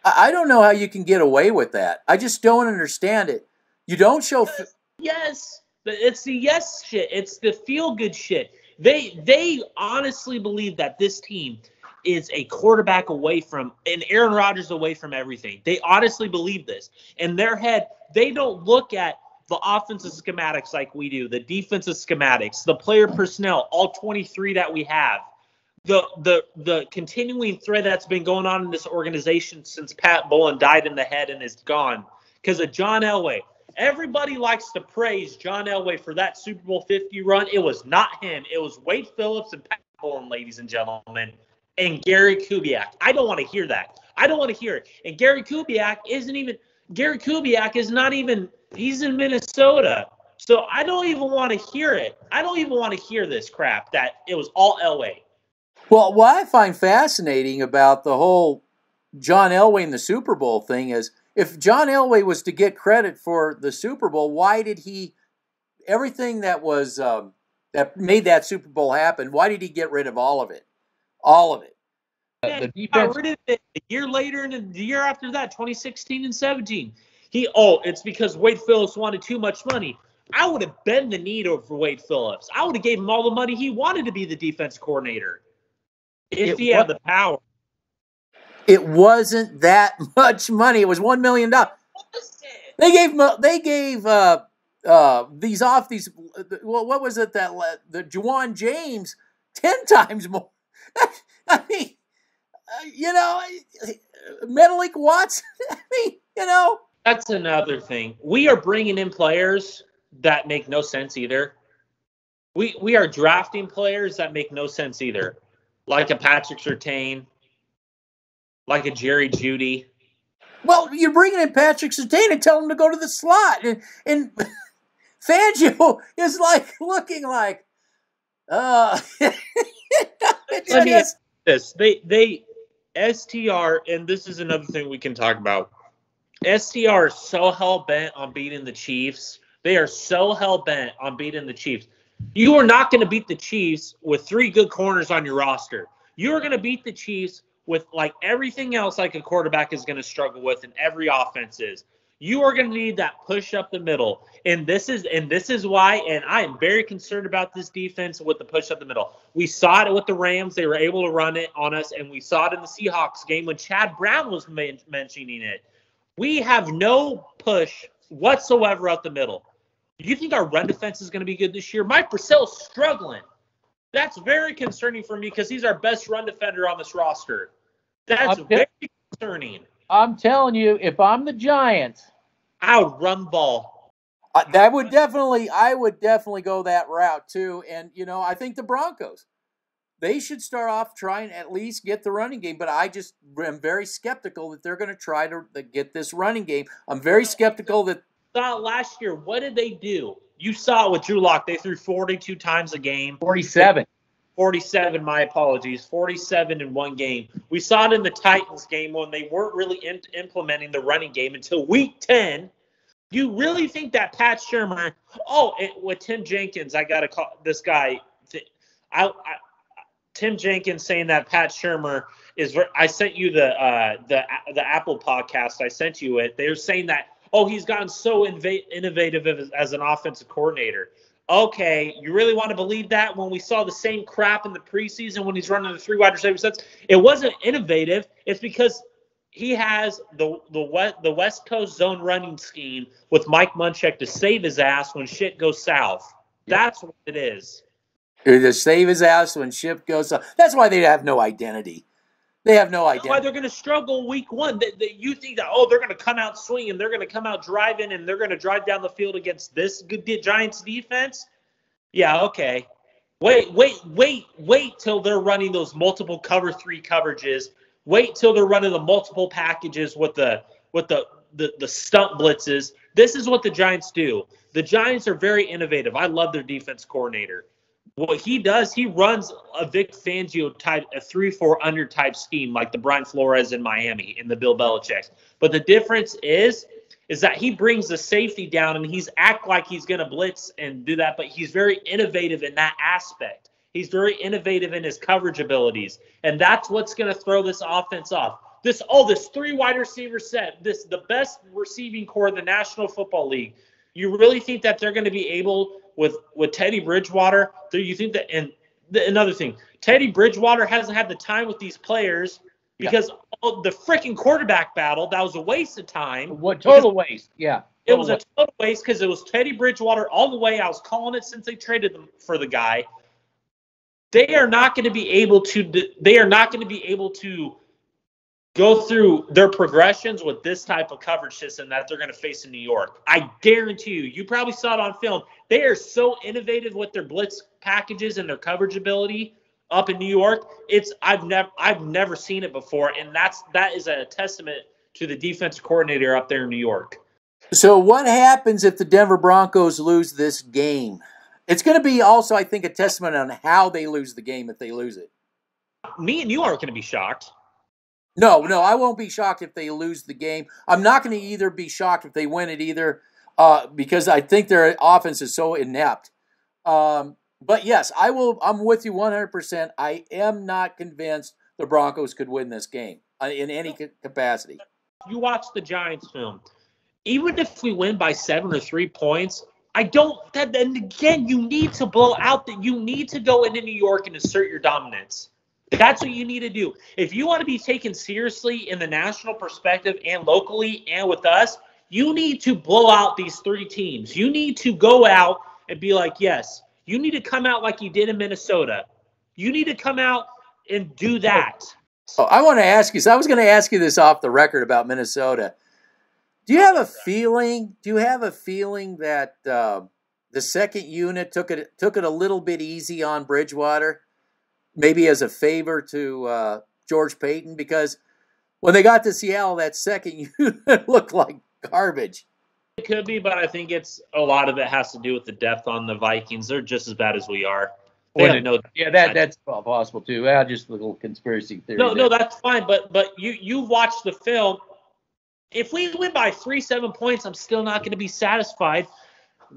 I don't know how you can get away with that. I just don't understand it. You don't show. Yes, yes. it's the yes shit. It's the feel good shit. They they honestly believe that this team is a quarterback away from and Aaron Rodgers away from everything. They honestly believe this. In their head, they don't look at the offensive schematics like we do, the defensive schematics, the player personnel, all 23 that we have. The the the continuing thread that's been going on in this organization since Pat Bowlen died in the head and is gone because of John Elway. Everybody likes to praise John Elway for that Super Bowl 50 run. It was not him. It was Wade Phillips and Pat Bowlen, ladies and gentlemen and Gary Kubiak. I don't want to hear that. I don't want to hear it. And Gary Kubiak isn't even Gary Kubiak is not even he's in Minnesota. So I don't even want to hear it. I don't even want to hear this crap that it was all Elway. Well, what I find fascinating about the whole John Elway and the Super Bowl thing is if John Elway was to get credit for the Super Bowl, why did he everything that was um, that made that Super Bowl happen? Why did he get rid of all of it? All of it. the defense. rid of it a year later and the year after that, 2016 and 17. He oh, it's because Wade Phillips wanted too much money. I would have bent the knee over Wade Phillips. I would have gave him all the money he wanted to be the defense coordinator if it he had the power. It wasn't that much money. It was one million dollars. They gave they gave uh, uh, these off these. Well, what was it that the Ja'Wuan James ten times more? I mean, uh, you know, Menelik Watts. I mean, you know. That's another thing. We are bringing in players that make no sense either. We we are drafting players that make no sense either, like a Patrick Surtain, like a Jerry Jeudy. Well, you're bringing in Patrick Surtain and tell him to go to the slot, and, and Fangio is like looking like, uh, Let me- just- this. They they STR, and this is another thing we can talk about. STR is so hell bent on beating the Chiefs. They are so hell bent on beating the Chiefs. You are not going to beat the Chiefs with three good corners on your roster. You are going to beat the Chiefs with like everything else, like a quarterback is going to struggle with, and every offense is. You are going to need that push up the middle, and this is and this is why. And I am very concerned about this defense with the push up the middle. We saw it with the Rams; they were able to run it on us, and we saw it in the Seahawks game when Chad Brown was men- mentioning it. We have no push whatsoever up the middle. You think our run defense is going to be good this year? Mike Purcell's struggling. That's very concerning for me because he's our best run defender on this roster. That's very concerning. I'm telling you, if I'm the Giants, I would run ball. Uh, that would definitely, I would definitely go that route too. And you know, I think the Broncos, they should start off trying at least get the running game. But I just am very skeptical that they're going to try to to get this running game. I'm very skeptical that Saw last year. What did they do? You saw it with Drew Lock. They threw 42 times a game. 47. 47, my apologies, 47 in one game. We saw it in the Titans game when they weren't really in, implementing the running game until week 10. You really think that Pat Shurmur, oh, it, with Tim Jenkins, I got to call this guy, I, I, Tim Jenkins saying that Pat Shurmur is, I sent you the, uh, the, the Apple podcast, I sent you it. They're saying that, oh, he's gotten so inva- innovative as, as an offensive coordinator okay, you really want to believe that when we saw the same crap in the preseason when he's running the three wide receiver sets? It wasn't innovative. It's because he has the the west the West Coast zone running scheme with Mike Munchak to save his ass when shit goes south. That's what it is. to save his ass when shit goes south. That's why they have no identity. They have no idea why they're going to struggle week one. That, that you think that oh they're going to come out swinging, they're going to come out driving, and they're going to drive down the field against this good Giants defense. Yeah, okay. Wait, wait, wait, wait till they're running those multiple cover three coverages. Wait till they're running the multiple packages with the with the the, the stunt blitzes. This is what the Giants do. The Giants are very innovative. I love their defense coordinator. What he does, he runs a Vic Fangio type, a three-four under type scheme, like the Brian Flores in Miami in the Bill Belichick. But the difference is, is that he brings the safety down and he's act like he's going to blitz and do that, but he's very innovative in that aspect. He's very innovative in his coverage abilities, and that's what's going to throw this offense off. This oh, this three wide receiver set, this the best receiving corps in the National Football League. You really think that they're going to be able with with Teddy Bridgewater? Do you think that? And the, another thing, Teddy Bridgewater hasn't had the time with these players because oh, the freaking quarterback battle that was a waste of time. What total waste? Yeah. It was a Total total waste because it was Teddy Bridgewater all the way. I was calling it since they traded them for the guy. They are not going to be able to. They are not going to be able to go through their progressions with this type of coverage system that they're going to face in New York. I guarantee you. You probably saw it on film. They are so innovative with their blitz packages and their coverage ability up in New York. It's I've never I've never seen it before, and that's that is a testament to the defense coordinator up there in New York. So what happens if the Denver Broncos lose this game? It's going to be also, I think, a testament on how they lose the game if they lose it. Me and you aren't going to be shocked. No, no, I won't be shocked if they lose the game. I'm not going to either be shocked if they win it either, uh, because I think their offense is so inept. Um, but yes, I will. I'm with you 100%. I am not convinced the Broncos could win this game uh, in any ca- capacity. You watch the Giants film. Even if we win by seven or three points, I don't. That, and again, you need to blow out that. You need to go into New York and assert your dominance. That's what you need to do. If you want to be taken seriously in the national perspective and locally and with us, you need to blow out these three teams. You need to go out and be like, yes, you need to come out like you did in Minnesota. You need to come out and do that. Oh, I want to ask you. So I was going to ask you this off the record about Minnesota. Do you have a feeling? Do you have a feeling that uh, the second unit took it took it a little bit easy on Bridgewater, maybe as a favor to uh, George Paton? Because when they got to Seattle, that second unit looked like garbage. It could be, but I think it's a lot of it has to do with the depth on the Vikings. They're just as bad as we are. They Well, didn't know. Yeah, that that's possible too. Well, just a little conspiracy theory. No, no, that's fine. But but you you watch the film. If we win by three seven points, I'm still not going to be satisfied.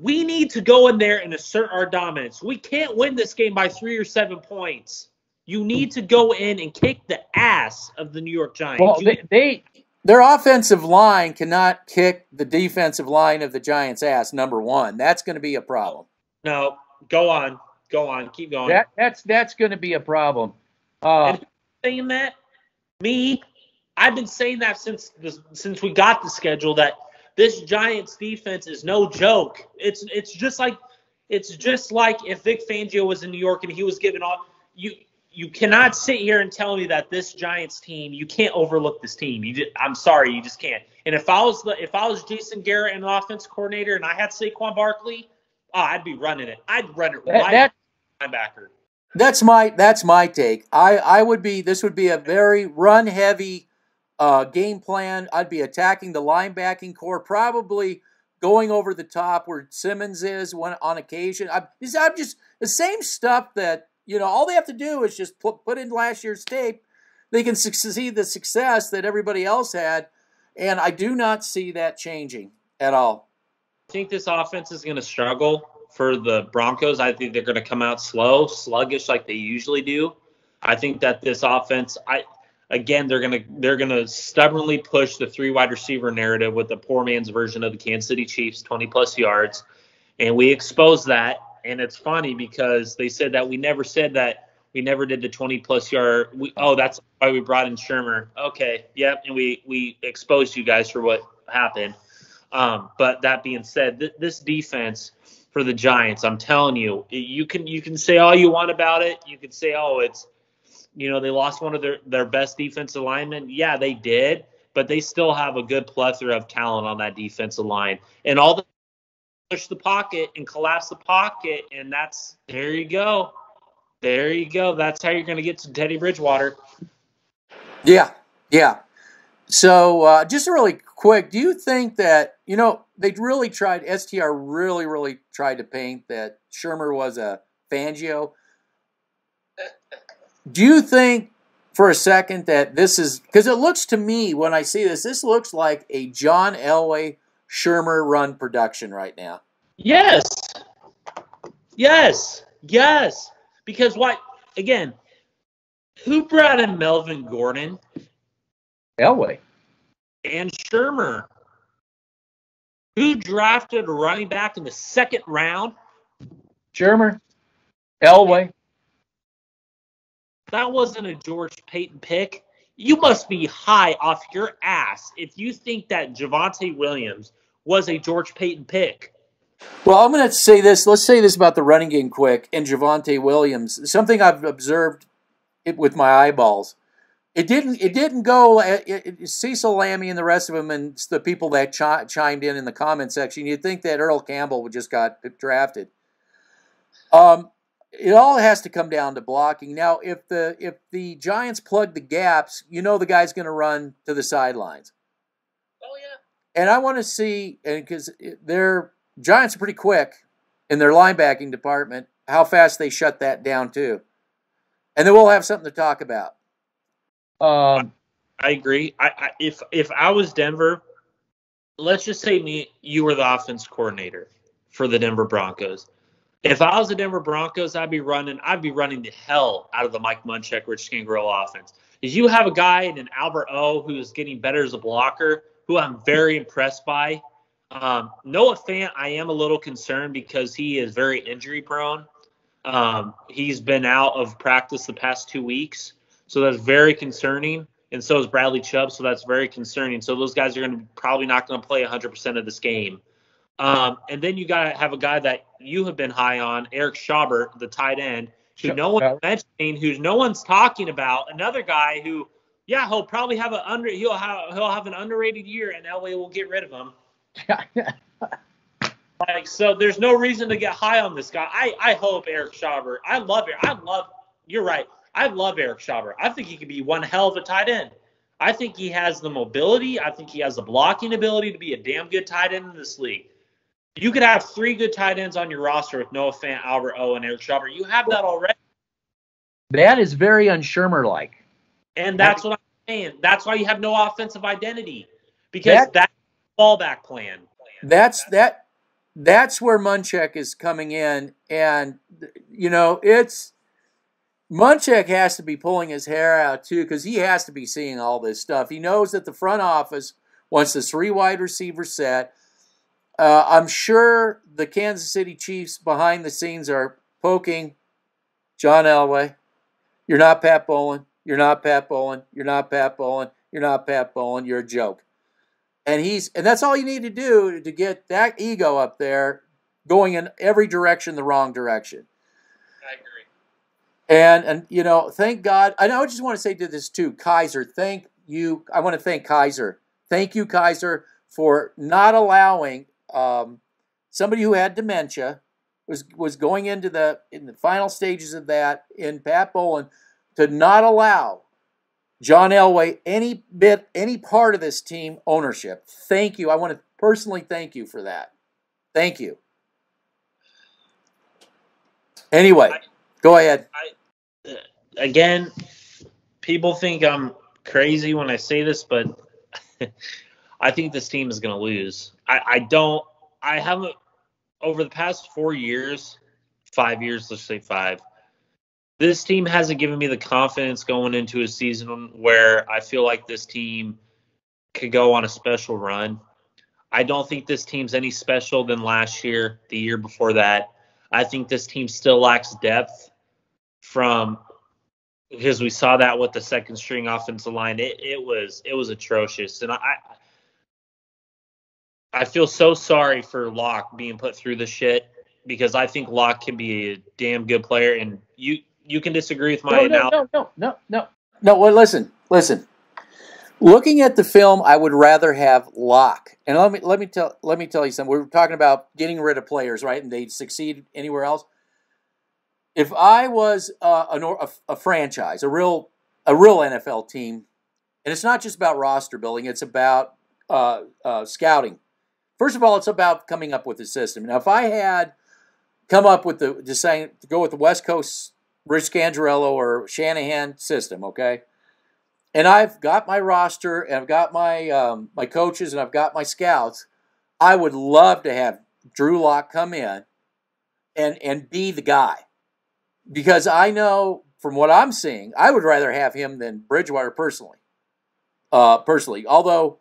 We need to go in there and assert our dominance. We can't win this game by three or seven points. You need to go in and kick the ass of the New York Giants. well, they, they Their offensive line cannot kick the defensive line of the Giants' ass. Number one, that's going to be a problem. no, go on, go on, keep going. that that's that's going to be a problem. Uh, saying that? Me? I've been saying that since the, since we got the schedule that this Giants defense is no joke. It's it's just like it's just like if Vic Fangio was in New York and he was giving off you you cannot sit here and tell me that this Giants team you can't overlook this team. You just, I'm sorry, you just can't. And if I was the if I was Jason Garrett and an offense coordinator and I had Saquon Barkley, oh, I'd be running it. I'd run it that, right that linebacker. That's my that's my take. I I would be this would be a very run heavy uh, game plan. I'd be attacking the linebacking corps, probably going over the top where Simmons is when on occasion. I'm, I'm just the same stuff that you know. All they have to do is just put put in last year's tape. They can succeed the success that everybody else had, and I do not see that changing at all. I think this offense is going to struggle for the Broncos. I think they're going to come out slow, sluggish like they usually do. I think that this offense, I again, they're going to they're going to stubbornly push the three wide receiver narrative with the poor man's version of the Kansas City Chiefs, 20 plus yards, and we expose that. And it's funny because they said that we never said that we never did the 20 plus yard. We, oh, that's why we brought in Shurmur. Okay, yep, and we we exposed you guys for what happened. Um, but that being said, th- this defense for the Giants, I'm telling you, you can you can say all you want about it. You can say, oh, it's you know they lost one of their their best defensive linemen. Yeah, they did, but they still have a good plethora of talent on that defensive line, and all the push the pocket and collapse the pocket, and that's there you go. There you go. That's how you're going to get to Teddy Bridgewater. Yeah, yeah. So uh, just really quick, do you think that you know they really tried? STR really, really tried to paint that Shurmur was a Fangio. Do you think for a second that this is because it looks to me when I see this, this looks like a John Elway Shurmur run production right now. Yes. Yes. Yes. Because what again, who brought in Melvin Gordon Elway. and Shurmur? Who drafted a running back in the second round? Shurmur, Elway. That wasn't a George Paton pick. You must be high off your ass if you think that Javonte Williams was a George Paton pick. Well, I'm going to say this. Let's say this about the running game quick and Javonte Williams. Something I've observed it with my eyeballs. It didn't. It didn't go. It, it, Cecil Lammey and the rest of them, and the people that chi- chimed in in the comment section. You'd think that Earl Campbell just got drafted. Um, it all has to come down to blocking. Now, if the if the Giants plug the gaps, you know the guy's going to run to the sidelines. Oh yeah. And I want to see, and because their Giants are pretty quick in their linebacking department, how fast they shut that down too. And then we'll have something to talk about. Um, I agree. I, I if if I was Denver, let's just say me you were the offense coordinator for the Denver Broncos. If I was the Denver Broncos, I'd be running I'd be running the hell out of the Mike Munchak Rich Gangrel offense. Is you have a guy in an Albert O who is getting better as a blocker, who I'm very impressed by. Um, Noah Fant, I am a little concerned because he is very injury prone. Um, he's been out of practice the past two weeks. So that's very concerning. And so is Bradley Chubb. So that's very concerning. So those guys are going to probably not going to play 100% of this game. Um, and then you got to have a guy that you have been high on, Eric Saubert, the tight end, who no one's mentioning, who no one's talking about. Another guy who, yeah, he'll probably have an under he'll have he'll have an underrated year, and Elway will get rid of him. Like so, there's no reason to get high on this guy. I I hope Eric Saubert. I love it. I love. You're right. I love Eric Saubert. I think he could be one hell of a tight end. I think he has the mobility. I think he has the blocking ability to be a damn good tight end in this league. You could have three good tight ends on your roster with Noah Fant, Albert O, and Eric Saubert. You have that already. That is very unshermer like. And that's what I'm saying. That's why you have no offensive identity. Because That- that's fallback plan. That's that. That's where Munchak is coming in, and you know it's Munchak has to be pulling his hair out too because he has to be seeing all this stuff. He knows that the front office wants this three wide receiver set. Uh, I'm sure the Kansas City Chiefs behind the scenes are poking John Elway. You're not Pat Bowlen. You're not Pat Bowlen. You're not Pat Bowlen. You're not Pat Bowlen. You're a joke. And he's and that's all you need to do to get that ego up there going in every direction the wrong direction. I agree. And and you know, thank God. I know I just want to say to this too, Kaiser, thank you. I want to thank Kaiser. Thank you, Kaiser, for not allowing um, somebody who had dementia was was going into the in the final stages of that in Pat Bowlen to not allow John Elway any bit any part of this team ownership. Thank you. I want to personally thank you for that. Thank you. Anyway, go ahead. Again, people think I'm crazy when I say this, but I think this team is going to lose. I, I don't. I haven't over the past four years, five years, let's say five. This team hasn't given me the confidence going into a season where I feel like this team could go on a special run. I don't think this team's any special than last year, the year before that. I think this team still lacks depth from because we saw that with the second string offensive line. It, it was it was atrocious, and I I feel so sorry for Lock being put through the shit because I think Lock can be a damn good player, and you you can disagree with my No, no, analysis. no, no, no, no. No, well, listen, listen. Looking at the film, I would rather have Lock. And let me let me tell let me tell you something. We're talking about getting rid of players, right? And they succeed anywhere else. If I was uh, an, or- a, a franchise, a real a real NFL team, and it's not just about roster building; it's about uh, uh, scouting. First of all, it's about coming up with a system. Now, if I had come up with the saying to go with the West Coast Rich Scangarello or Shanahan system, okay? And I've got my roster, and I've got my um, my coaches, and I've got my scouts. I would love to have Drew Lock come in and and be the guy, because I know from what I'm seeing, I would rather have him than Bridgewater personally. Uh, personally, although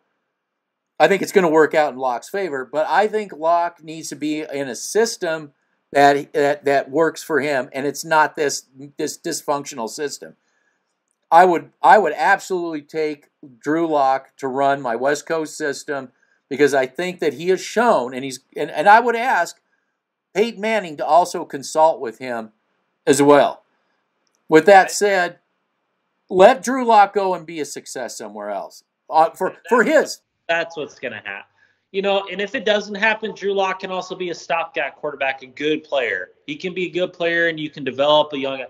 I think it's going to work out in Lock's favor, but I think Locke needs to be in a system that that that works for him, and it's not this this dysfunctional system. I would I would absolutely take Drew Lock to run my West Coast system because I think that he has shown, and he's and, and I would ask Peyton Manning to also consult with him as well. With that said, let Drew Lock go and be a success somewhere else uh, for for his. That's what's going to happen. You know, and if it doesn't happen, Drew Lock can also be a stopgap quarterback, a good player. He can be a good player, and you can develop a young.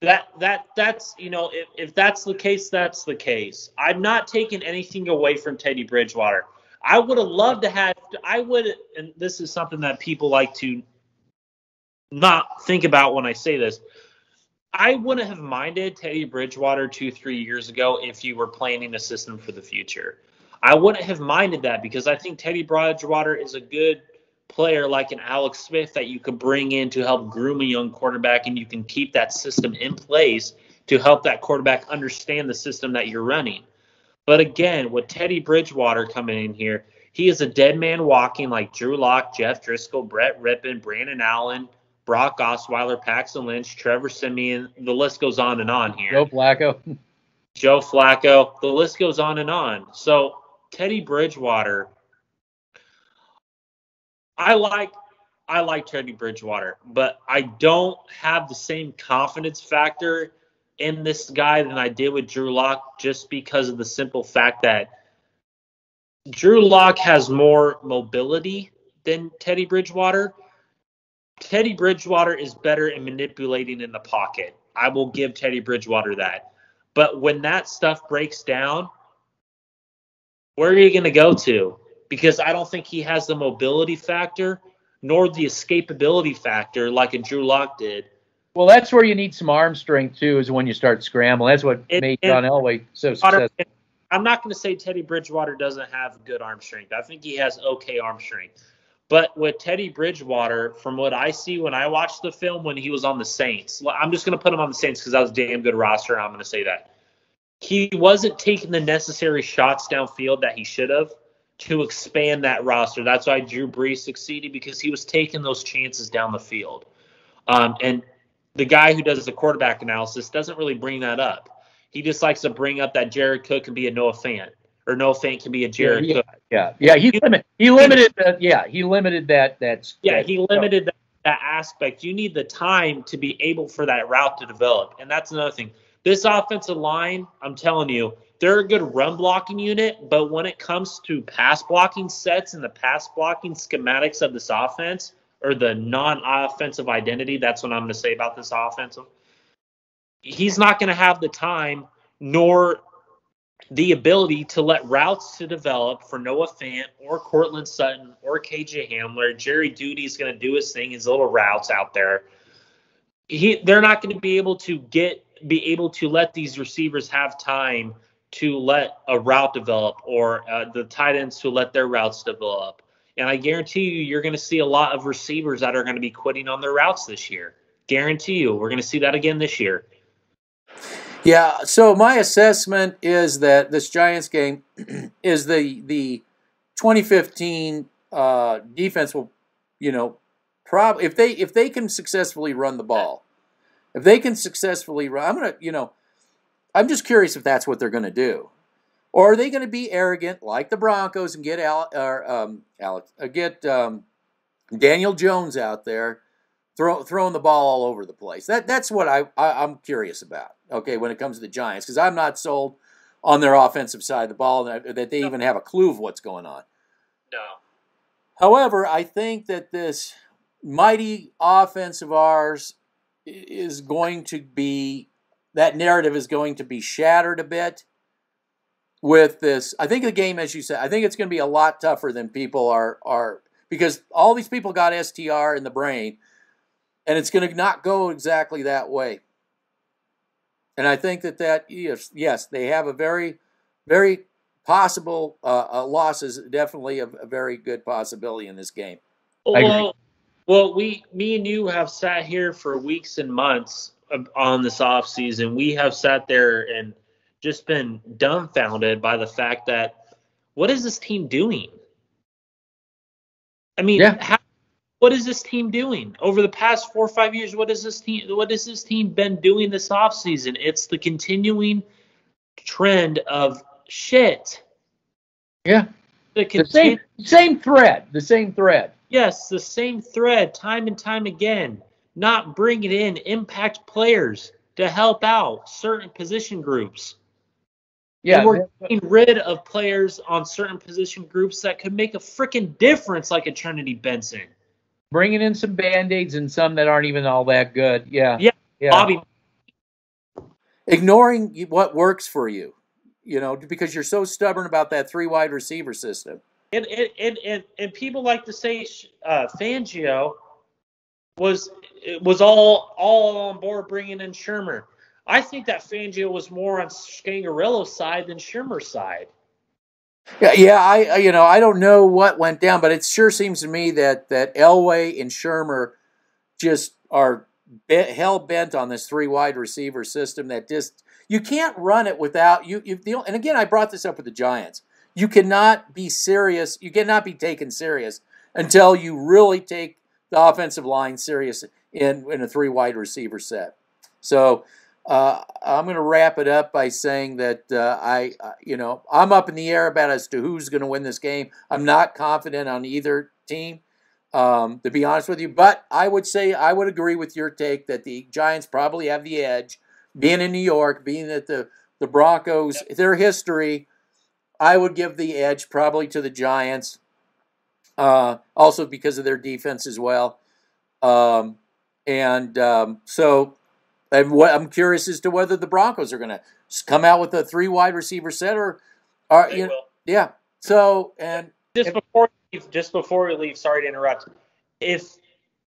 That that that's you know, if, if that's the case, that's the case. I'm not taking anything away from Teddy Bridgewater. I would have loved to have. I would, and this is something that people like to not think about when I say this. I wouldn't have minded Teddy Bridgewater two, three years ago if you were planning a system for the future. I wouldn't have minded that because I think Teddy Bridgewater is a good player like an Alex Smith that you could bring in to help groom a young quarterback and you can keep that system in place to help that quarterback understand the system that you're running. But again, with Teddy Bridgewater coming in here, he is a dead man walking like Drew Lock, Jeff Driskel, Brett Rypien, Brandon Allen, Brock Osweiler, Paxton Lynch, Trevor Siemian. The list goes on and on here. Joe Flacco. Joe Flacco. The list goes on and on. So Teddy Bridgewater, I like I like Teddy Bridgewater, but I don't have the same confidence factor in this guy than I did with Drew Lock just because of the simple fact that Drew Lock has more mobility than Teddy Bridgewater. Teddy Bridgewater is better in manipulating in the pocket. I will give Teddy Bridgewater that. But when that stuff breaks down, where are you going to go to? Because I don't think he has the mobility factor nor the escapability factor like a Drew Lock did. Well, that's where you need some arm strength too. Is when you start scrambling. That's what It- made it- John Elway so successful. I'm not going to say Teddy Bridgewater doesn't have good arm strength. I think he has okay arm strength. But with Teddy Bridgewater, from what I see when I watched the film when he was on the Saints, I'm just going to put him on the Saints because that was a damn good roster. I'm going to say that. He wasn't taking the necessary shots downfield that he should have to expand that roster. That's why Drew Brees succeeded because he was taking those chances down the field. Um, and the guy who does the quarterback analysis doesn't really bring that up. He just likes to bring up that Jared Cook can be a Noah Fant or Noah Fant can be a Jared Yeah, Cook. Yeah, yeah. He limit he limited that. Yeah, he limited that. That's Yeah, he limited that, that aspect. You need the time to be able for that route to develop. And that's another thing. This offensive line, I'm telling you, they're a good run blocking unit, but when it comes to pass blocking sets and the pass blocking schematics of this offense or the non offensive identity, that's what I'm going to say about this offensive. He's not going to have the time nor the ability to let routes to develop for Noah Fant or Courtland Sutton or KJ Hamler. Jerry Jeudy is going to do his thing, his little routes out there. He, they're not going to be able to get be able to let these receivers have time to let a route develop or uh, the tight ends to let their routes develop. And I guarantee you, you're going to see a lot of receivers that are going to be quitting on their routes this year. Guarantee you, we're going to see that again this year. Yeah, so my assessment is that this Giants game is the the 2015 uh, defense will, you know, prob if they if they can successfully run the ball, if they can successfully run, I'm gonna, you know, I'm just curious if that's what they're gonna do, or are they gonna be arrogant like the Broncos and get Al or um, Alex uh, get um, Daniel Jones out there throw, throwing the ball all over the place. That that's what I, I I'm curious about. Okay, when it comes to the Giants, because I'm not sold on their offensive side of the ball that, that they even have a clue of what's going on. No. However, I think that this mighty offense of ours is going to be that narrative is going to be shattered a bit with this. I think the game, as you said, I think it's going to be a lot tougher than people are are because all these people got STR in the brain, and it's going to not go exactly that way. And I think that that yes, yes, they have a very, very possible uh, uh, loss is definitely a, a very good possibility in this game. I agree. Well, well, we, me and you have sat here for weeks and months on this off season. We have sat there and just been dumbfounded by the fact that what is this team doing? I mean, Yeah. how, what is this team doing over the past four or five years? What is this team? What has this team been doing this off season? It's the continuing trend of shit. yeah. The, The same same thread. The same thread. Yes, the same thread time and time again. Not bringing in impact players to help out certain position groups. Yeah. And we're getting rid of players on certain position groups that could make a freaking difference, like a Trinity Benson. bringing in some band aids and some that aren't even all that good. Yeah. Yeah, Yeah. Bobby, Ignoring what works for you, you know, because you're so stubborn about that three wide receiver system. And and and and, people like to say uh, Fangio was was all all on board bringing in Shurmur. I think that Fangio was more on Scangarello's side than Shurmur's side. Yeah, yeah. I, you know, I don't know what went down, but it sure seems to me that that Elway and Shurmur just are hell bent on this three wide receiver system. That just you can't run it without you. you and again, I brought this up with the Giants. You cannot be serious. You cannot be taken serious until you really take the offensive line serious in in a three wide receiver set. So. Uh, I'm going to wrap it up by saying that uh, I, uh, you know, I'm up in the air about as to who's going to win this game. I'm not confident on either team, um, to be honest with you. But I would say I would agree with your take that the Giants probably have the edge, being in New York, being that the the Broncos, their history. I would give the edge probably to the Giants, uh, also because of their defense as well. Um, and um, so and what I'm curious as to whether the Broncos are going to come out with a three wide receiver set or, or They you know, yeah, So and just before we leave, just before we leave, sorry to interrupt. If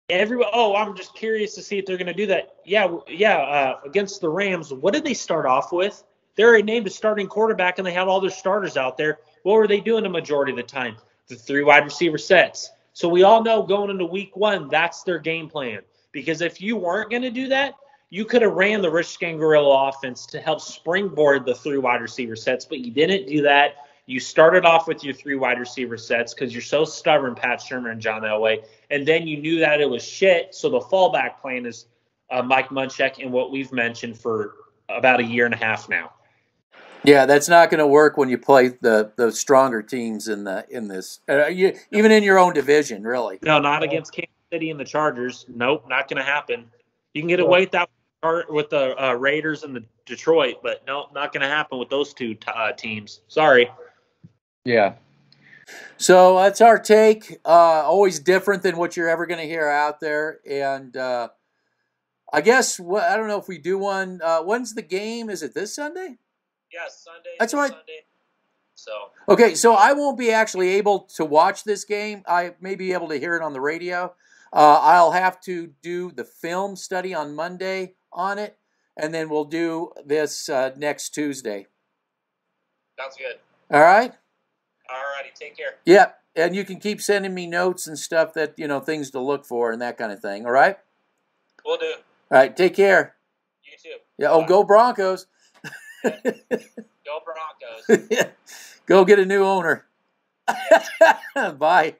everyone, oh, I'm just curious to see if they're going to do that. Yeah, yeah. Uh, against the Rams, what did they start off with? They already named a starting quarterback, and they had all their starters out there. What were they doing the majority of the time? The three wide receiver sets. So we all know going into Week One, that's their game plan. Because if you weren't going to do that, you could have ran the Rich Scangarello offense to help springboard the three wide receiver sets, but you didn't do that. You started off with your three wide receiver sets because you're so stubborn, Pat Shurmur and John Elway, and then you knew that it was shit. So the fallback plan is uh, Mike Munchak and what we've mentioned for about a year and a half now. Yeah, that's not going to work when you play the the stronger teams in the in this uh, you, even in your own division, really. No, not against Kansas City and the Chargers. Nope, not going to happen. You can get away with that with the uh, Raiders and the Detroit, but no, not going to happen with those two t- uh, teams. Sorry. Yeah. So that's our take. Uh, always different than what you're ever going to hear out there. And uh, I guess what I don't know if we do one. Uh, when's the game? Is it this Sunday? Yes, Sunday. That's right. Sunday. So Okay, so I won't be actually able to watch this game. I may be able to hear it on the radio. Uh, I'll have to do the film study on Monday on it, and then we'll do this uh, next Tuesday. sounds good. All right? Alrighty, take care. Yeah, and you can keep sending me notes and stuff that you know things to look for and that kind of thing. All right? We'll do. All right. Take care. You too. Yeah. Oh, go Broncos. Go Broncos. go get a new owner. Bye.